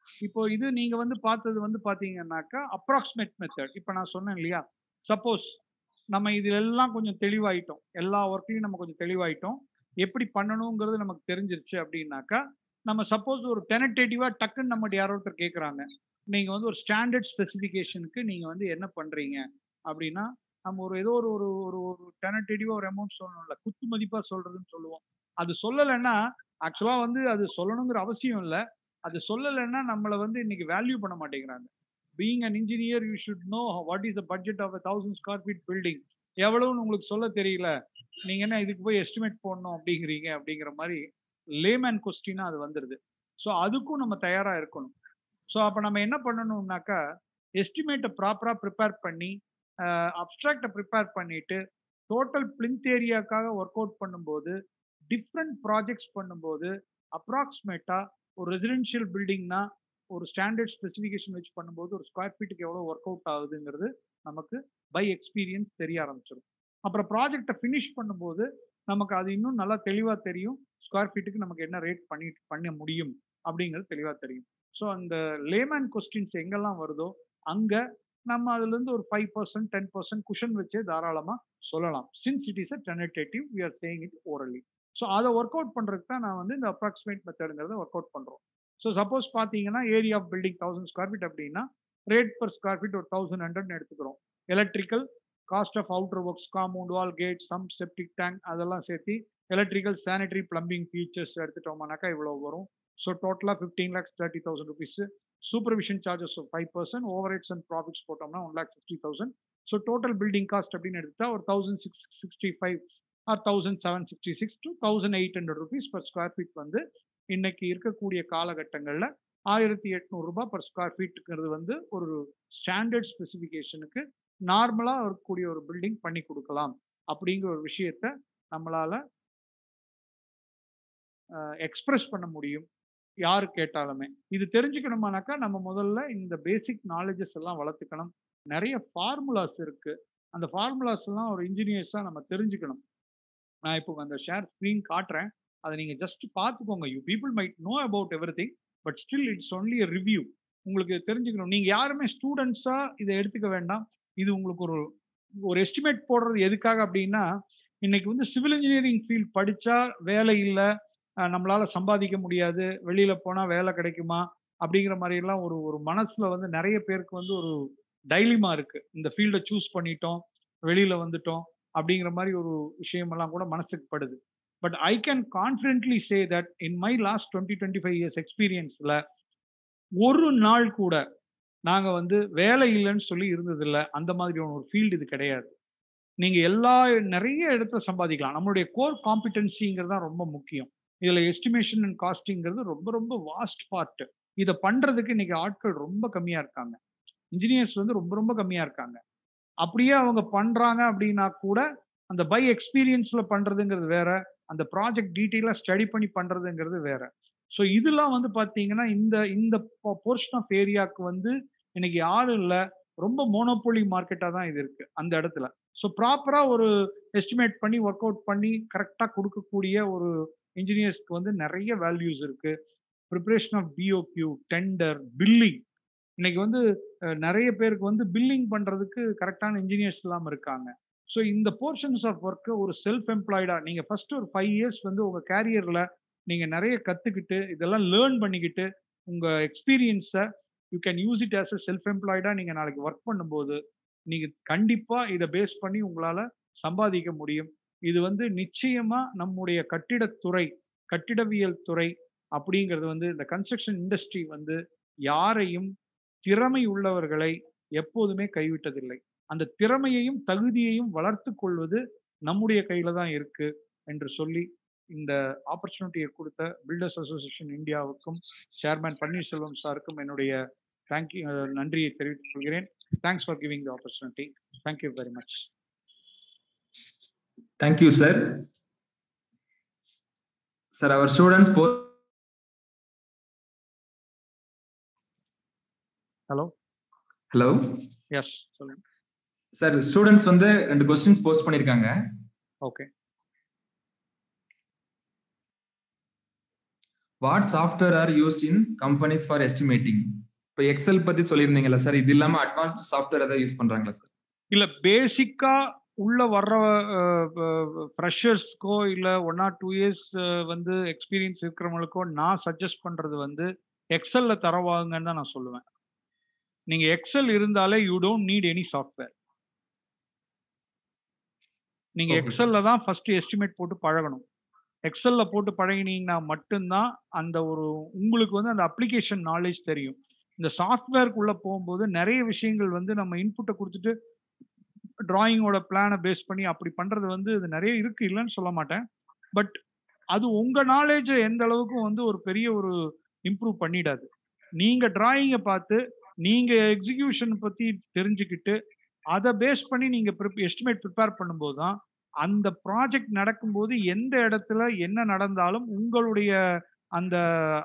இப்போ இது நீங்க வந்து பார்த்தது வந்து பாத்தீங்கன்னாக்கா அப்ராக்சிமேட் மெத்தட் இப்போ நான் சொன்னேன் இல்லையா? சப்போஸ் நம்ம இதுல எல்லாம் கொஞ்சம் தெளிவாயிட்டோம். எல்லா ஒர்க்லையும் நம்ம கொஞ்சம் தெளிவாயிட்டோம். எப்படி பண்ணணுங்கிறது நமக்கு தெரிஞ்சிருச்சு அப்படின்னாக்கா நம்ம சப்போஸ் ஒரு டெனடேட்டிவா டக்குன்னு நம்மகிட்ட யாரோ ஒருத்தர் கேட்குறாங்க நீங்கள் வந்து ஒரு ஸ்டாண்டர்ட் ஸ்பெசிஃபிகேஷனுக்கு நீங்கள் வந்து என்ன பண்ணுறீங்க அப்படின்னா நம்ம ஒரு ஏதோ ஒரு ஒரு ஒரு ஒரு டெனடேட்டிவா ஒரு அமௌண்ட் சொல்லணும்ல. குத்து மதிப்பாக சொல்கிறதுன்னு சொல்லுவோம். அது சொல்லலைன்னா ஆக்சுவலாக வந்து அது சொல்லணுங்கிற அவசியம் இல்லை. அது சொல்லலைன்னா நம்மளை வந்து இன்னைக்கு வேல்யூ பண்ண மாட்டேங்கிறாங்க. Being an engineer you should know what is the budget of a thousand square feet building எவ்வளவுன்னு உங்களுக்கு சொல்ல தெரியல. நீங்க என்ன இதுக்கு போய் எஸ்டிமேட் போடணும் அப்படிங்கிறீங்க அப்படிங்கிற மாதிரி லேமேன் கொஸ்டினா அது வந்துடுது ஸோ அதுக்கும் நம்ம தயாரா இருக்கணும். ஸோ அப்போ நம்ம என்ன பண்ணணும்னாக்கா எஸ்டிமேட்டை ப்ராப்பராக ப்ரிப்பேர் பண்ணி அப்ட்ராக்டை ப்ரிப்பேர் பண்ணிட்டு டோட்டல் பிளிந்த் ஏரியாக்காக ஒர்க் அவுட் பண்ணும்போது டிஃப்ரெண்ட் ப்ராஜெக்ட்ஸ் பண்ணும்போது அப்ராக்ஸிமேட்டாக ஒரு ரெசிடென்ஷியல் பில்டிங்னா ஒரு ஸ்டாண்டர்ட் ஸ்பெசிஃபிகேஷன் வச்சு பண்ணும்போது ஒரு ஸ்கொயர் ஃபீட்டுக்கு எவ்வளோ ஒர்க் அவுட் ஆகுதுங்கிறது நமக்கு பை எக்ஸ்பீரியன்ஸ் தெரிய ஆரம்பிச்சிடும் அப்புறம் ப்ராஜெக்டை ஃபினிஷ் பண்ணும்போது நமக்கு அது இன்னும் நல்லா தெளிவாக தெரியும். ஸ்கொயர் ஃபீட்டுக்கு நமக்கு என்ன ரேட் பண்ணி பண்ண முடியும் அப்படிங்கிறது தெளிவாக தெரியும். ஸோ அந்த லேமேன் கொஸ்டின்ஸ் எங்கெல்லாம் வருதோ அங்கே நம்ம அதுலேருந்து ஒரு five percent ten percent cushion வச்சே தாராளமாக சொல்லலாம். Since it is a tentative we are saying it orally so அதை ஒர்க் அவுட் பண்ணுறதுக்கு தான் நான் வந்து இந்த அப்ராக்சிமேட் மெத்தடுங்கிறத ஒர்க் அவுட் பண்ணுறோம் ஸோ சப்போஸ் பார்த்தீங்கன்னா area of building thousand square feet அப்படின்னா ரேட் பர் ஸ்கொயர் ஃபீட் ஒரு தௌசண்ட் ஹண்ட்ரட்னு எடுத்துக்கிறோம். Electrical cost of outer works compound wall gate sump septic tank அதெல்லாம் சேர்த்து எலக்ட்ரிக்கல் சானிட்டரி பிளம்பிங் ஃபீச்சர்ஸ் எடுத்துட்டோம்னாக்கா இவ்வளோ வரும். ஸோ டோட்டலாக fifteen lakhs thirty thousand rupees supervision charges five percent overheads and profits போட்டோம்னா one lakh fifty thousand so total building cost அப்படின்னு எடுத்தால் ஒரு thousand six sixty five or thousand seven sixty six to thousand eight hundred rupees per square feet வந்து இன்னைக்கு இருக்கக்கூடிய காலகட்டங்களில் ஆயிரத்தி எட்நூறுபா பர் ஸ்கொயர் ஃபீட்டுங்கிறது வந்து ஒரு ஸ்டாண்டர்ட் ஸ்பெசிஃபிகேஷனுக்கு நார்மலாக இருக்கக்கூடிய ஒரு பில்டிங் பண்ணி கொடுக்கலாம் அப்படிங்கிற ஒரு விஷயத்த நம்மளால எக்ஸ்பிரஸ் பண்ண முடியும் யார் கேட்டாலுமே. இது தெரிஞ்சுக்கணுமானாக்கா நம்ம முதல்ல இந்த பேசிக் நாலேஜஸ் எல்லாம் வளர்த்துக்கணும். நிறைய ஃபார்முலாஸ் இருக்கு. அந்த ஃபார்முலாஸ் எல்லாம் ஒரு இன்ஜினியர்ஸாக நம்ம தெரிஞ்சுக்கணும். நான் இப்போ அந்த ஷேர் ஸ்க்ரீன் காட்டுறேன். அதை நீங்க ஜஸ்ட் பார்த்துக்கோங்க. You people might know about everything but still it's only a review உங்களுக்கு தெரிஞ்சுக்கணும். நீங்க யாருமே ஸ்டூடெண்ட்ஸா இதை எடுத்துக்க வேண்டாம். இது உங்களுக்கு ஒரு ஒரு எஸ்டிமேட் போடுறது எதுக்காக அப்படின்னா இன்னைக்கு வந்து சிவில் இன்ஜினியரிங் ஃபீல்ட் படிச்சா வேலை இல்லை நம்மளால சம்பாதிக்க முடியாது வெளியில போனா வேலை கிடைக்குமா அப்படிங்கிற மாதிரி எல்லாம் ஒரு ஒரு மனசுல வந்து நிறைய பேருக்கு வந்து ஒரு டைலிமா இருக்கு. இந்த ஃபீல்டை சூஸ் பண்ணிட்டோம் வெளியில வந்துட்டோம் அப்படிங்கிற மாதிரி ஒரு விஷயமெல்லாம் கூட மனசுக்கு படுது. But I can confidently say that in my last twenty twenty five years எக்ஸ்பீரியன்ஸில் ஒரு நாள் கூட நாங்கள் வந்து வேலை இல்லைன்னு சொல்லி இருந்ததில்லை. அந்த மாதிரியான ஒரு ஃபீல்டு இது கிடையாது. நீங்கள் எல்லா நிறைய இடத்துல சம்பாதிக்கலாம். நம்மளுடைய கோர் காம்பிடென்சிங்கிறது தான் ரொம்ப முக்கியம். இதில் எஸ்டிமேஷன் அண்ட் காஸ்டிங்கிறது ரொம்ப ரொம்ப வாஸ்ட் பார்ட்டு இதை பண்ணுறதுக்கு இன்றைக்கி ஆட்கள் ரொம்ப கம்மியாக இருக்காங்க. இன்ஜினியர்ஸ் வந்து ரொம்ப ரொம்ப கம்மியாக இருக்காங்க. அப்படியே அவங்க பண்ணுறாங்க அப்படின்னா கூட அந்த பை எக்ஸ்பீரியன்ஸில் பண்ணுறதுங்கிறது வேற. அந்த ப்ராஜெக்ட் டீட்டெயிலாக ஸ்டடி பண்ணி பண்ணுறதுங்கிறது வேற. ஸோ இதெல்லாம் வந்து பார்த்தீங்கன்னா இந்த இந்த போர்ஷன் ஆஃப் ஏரியாவுக்கு வந்து இன்னைக்கு யாரும் இல்லை. ரொம்ப மோனோபோலி மார்க்கெட்டாக தான் இது இருக்குது அந்த இடத்துல. ஸோ ப்ராப்பராக ஒரு எஸ்டிமேட் பண்ணி ஒர்க் அவுட் பண்ணி கரெக்டாக கொடுக்கக்கூடிய ஒரு இன்ஜினியர்ஸ்க்கு வந்து நிறைய வேல்யூஸ் இருக்குது preparation of BOQ tender billing இன்னைக்கு வந்து நிறைய பேருக்கு வந்து பில்லிங் பண்ணுறதுக்கு கரெக்டான இன்ஜினியர்ஸ் இல்லாமல் இருக்காங்க. ஸோ இந்த போர்ஷன்ஸ் ஆஃப் ஒர்க்கை ஒரு செல்ஃப் எம்ப்ளாய்டா நீங்க ஃபர்ஸ்ட் ஒரு ஃபைவ் இயர்ஸ் வந்து உங்க கேரியர்ல நீங்க நிறைய கத்துக்கிட்டு இதெல்லாம் லேர்ன் பண்ணிக்கிட்டு உங்க எக்ஸ்பீரியன்ஸை you can use it as a self எம்ப்ளாய்டா நீங்க நாளைக்கு ஒர்க் பண்ணும்போது நீங்க கண்டிப்பா இதை பேஸ் பண்ணி உங்களால சம்பாதிக்க முடியும். இது வந்து நிச்சயமா நம்முடைய கட்டிடத்துறை கட்டிடவியல் துறை அப்படிங்கிறது வந்து இந்த கன்ஸ்ட்ரக்ஷன் இண்டஸ்ட்ரி வந்து யாரையும் திறமை உள்ளவர்களை எப்போதுமே கைவிட்டதில்லை. அந்த திறமையையும் தகுதியையும் வளர்த்து கொள்வது நம்முடைய கையில தான் இருக்கு என்று சொல்லி இந்த ஆப்பர்ச்சுனிட்டியை கொடுத்த பில்டர்ஸ் அசோசியேஷன் இந்தியாவுக்கும் சேர்மேன் பன்னீர்செல்வம் சாருக்கும் என்னுடைய தேங்க்யூ நன்றியை தெரிவித்துக் கொள்கிறேன் thanks for giving the opportunity thank you very much Thank you, sir. Sir, our students post. Hello Hello. Yes சொல்லுங்க Sir, students வந்து ரெண்டு கொஸ்டின்ஸ் போஸ்ட் பண்ணிருக்காங்க. Okay what software are used in companies for estimating இப்போ XL பத்தி சொல்லியிருந்தீங்கல்ல sir இது இல்லாம advanced software ஏதாவது யூஸ் பண்றாங்களா சார் இல்ல பேசிக்கா உள்ள வர்ற ஃப்ரெஷர்ஸ்க்கோ இல்ல ஒன் ஆர் டூ இயர்ஸ் வந்து எக்ஸ்பீரியன்ஸ் இருக்கிறவங்களுக்கோ நான் சஜஸ்ட் பண்றது வந்து எக்ஸல்ல தரவாங்கன்னு தான் நான் சொல்லுவேன். நீங்க எக்ஸல் இருந்தாலே you don't need any software நீங்க. எக்ஸல்ல தான் ஃபர்ஸ்ட் எஸ்டிமேட் போட்டு பழகணும். எக்ஸல்ல போட்டு பழகினீங்கன்னா மட்டும்தான் அந்த ஒரு உங்களுக்கு வந்து அந்த அப்ளிகேஷன் நாலேஜ் தெரியும். இந்த சாஃப்ட்வேர்க்குள்ள போகும்போது நிறைய விஷயங்கள் வந்து நம்ம இன்புட்டை கொடுத்துட்டு டிராயிங்கோட பிளானை பேஸ் பண்ணி அப்படி பண்றது வந்து இது நிறைய இருக்கு இல்லைன்னு சொல்ல மாட்டேன். பட் அது உங்க நாலேஜை எந்த அளவுக்கு வந்து ஒரு பெரிய ஒரு இம்ப்ரூவ் பண்ணிடாது. நீங்க டிராயிங்கை பார்த்து நீங்க எக்ஸிகியூஷன் பத்தி தெரிஞ்சுக்கிட்டு அதை பேஸ் பண்ணி நீங்க எஸ்டிமேட் ப்ரிப்பேர் பண்ணும்போது தான் அந்த ப்ராஜெக்ட் நடக்கும்போது எந்த இடத்துல என்ன நடந்தாலும் உங்களுடைய அந்த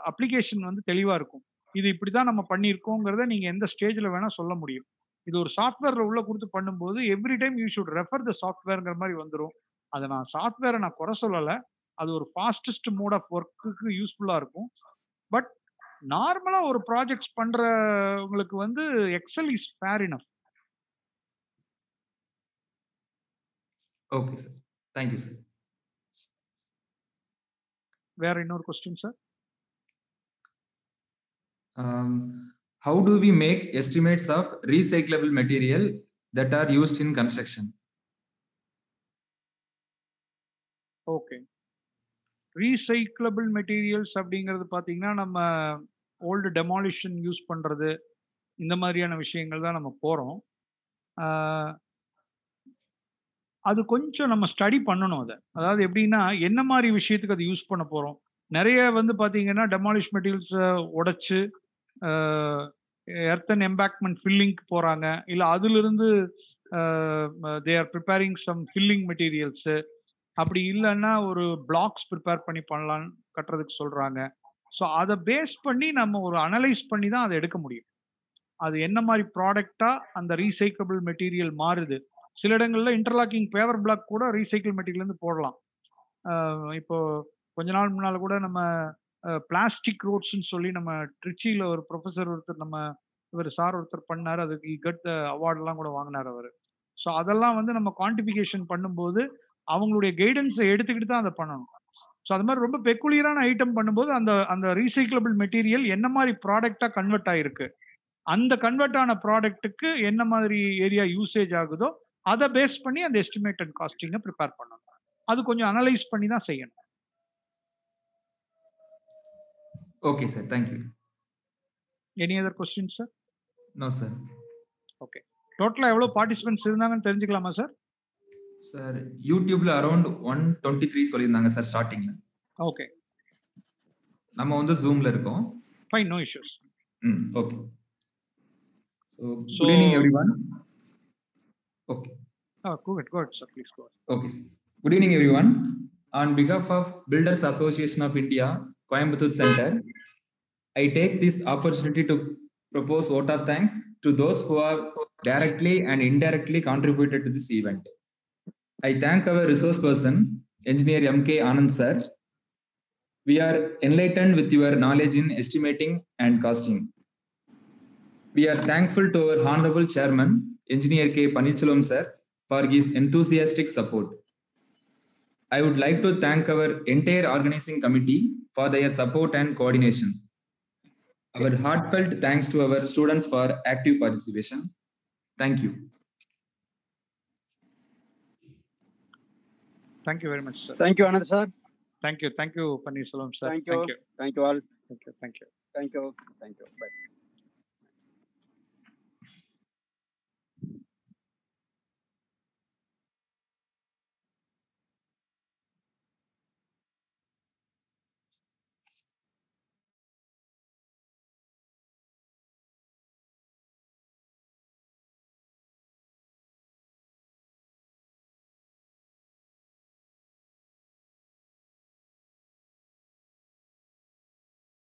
அப்ளிகேஷன் வந்து தெளிவா இருக்கும். இது இப்படிதான் நம்ம பண்ணியிருக்கோங்கிறத நீங்க எந்த ஸ்டேஜ்ல வேணா சொல்ல முடியும். இது ஒரு சாஃப்ட்வேர்ல உள்ள கொடுத்து பண்ணும்போது every time you should refer the சாஃப்ட்வேர்ங்கிற மாதிரி வந்துடும் அதை நான் சாஃப்ட்வேரை நான் குறை சொல்லலை. அது ஒரு ஃபாஸ்டஸ்ட் மோட் ஆஃப் ஒர்க்குக்கு யூஸ்ஃபுல்லாக இருக்கும். பட் நார்மலாக ஒரு ப்ராஜெக்ட்ஸ் பண்ணுறவங்களுக்கு வந்து excel is fair enough okay sir thank you sir வேற இன்னொரு question sir how do we make estimates of recyclable material that are used in construction? Okay recyclable materials அப்படிங்கிறது பார்த்தீங்கன்னா நம்ம ஓல்டு டெமாலிஷன் யூஸ் பண்ணுறது இந்த மாதிரியான விஷயங்கள் தான் நம்ம போகிறோம் அது கொஞ்சம் நம்ம ஸ்டடி பண்ணணும் அதை. அதாவது எப்படின்னா என்ன மாதிரி விஷயத்துக்கு அதை யூஸ் பண்ண போகிறோம் நிறைய வந்து பார்த்தீங்கன்னா டெமாலிஷ் மெட்டீரியல்ஸை உடைச்சு எர்த்தன் எம்பேக்மெண்ட் ஃபில்லிங்க்கு போகிறாங்க இல்லை அதிலிருந்து they are preparing some filling materials அப்படி இல்லைன்னா ஒரு பிளாக்ஸ் ப்ரிப்பேர் பண்ணி பண்ணலான்னு கட்டுறதுக்கு சொல்கிறாங்க ஸோ அதை பேஸ் பண்ணி நம்ம ஒரு அனலைஸ் பண்ணி தான் அதை எடுக்க முடியும். அது என்ன மாதிரி ப்ராடக்டாக அந்த ரீசைக்கபிள் மெட்டீரியல் மாறுது. சில இடங்கள்ல இன்டர்லாக்கிங் பேவர் பிளாக் கூட ரீசைக்கிள் மெட்டீரியல் போடலாம். இப்போ கொஞ்ச நாள் முன்னால கூட நம்ம பிளாஸ்டிக் ரோட்ஸ்ன்னு சொல்லி நம்ம ட்ரிச்சியில் ஒரு ப்ரொஃபஸர் ஒருத்தர் நம்ம இவர் சார் ஒருத்தர் பண்ணார். அதுக்கு கட் அவார்டெல்லாம் கூட வாங்கினார் அவர். ஸோ அதெல்லாம் வந்து நம்ம குவான்டிஃபிகேஷன் பண்ணும்போது அவங்களுடைய கைடன்ஸை எடுத்துக்கிட்டு தான் அதை பண்ணணும். ஸோ அது மாதிரி ரொம்ப பெக்குலியரான ஐட்டம் பண்ணும்போது அந்த அந்த ரீசைக்கிளபிள் மெட்டீரியல் என்ன மாதிரி ப்ராடக்டாக கன்வெர்ட் ஆகிருக்கு அந்த கன்வெர்ட் ஆன ப்ராடக்ட்டுக்கு என்ன மாதிரி ஏரியா யூசேஜ் ஆகுதோ அதை பேஸ் பண்ணி அந்த எஸ்டிமேட்டட் காஸ்டிங்கை ப்ரிப்பேர் பண்ணணும். அது கொஞ்சம் அனலைஸ் பண்ணி தான் செய்யணும். Okay sir thank you any other question sir no sir டோட்டலாக எவ்வளோ பார்ட்டிசிபென்ட்ஸ் இருந்தாங்கன்னு தெரிஞ்சுக்கலாமா சார் சார் யூடியூப்ல அரௌண்ட் ஒன் டுவெண்ட்டி த்ரீ சொல்லியிருந்தாங்க சார் ஸ்டார்டிங்ல ஓகே நம்ம வந்து ஜூம்ல இருக்கோம். Fine no issues hmm okay so good evening everyone Okay. Oh, good, good. So please go. Okay. Good evening, everyone. On behalf of Builders Association of India, Coimbatore Center, I take this opportunity to propose vote of thanks to those who have directly and indirectly contributed to this event. I thank our resource person, Engineer M.K. Anand sir. We are enlightened with your knowledge in estimating and costing. We are thankful to our Honorable Chairman, engineer K. Panichalam sir for his enthusiastic support. I would like to thank our entire organizing committee for their support and coordination. Our heartfelt thanks to our students for active participation. Thank you. Thank you very much, sir. Thank you, Anand, sir. Thank you. Thank you, Paneesalam, sir. Thank you. Thank you. Thank you all. Thank you. Thank you. Thank you. Thank you. Bye.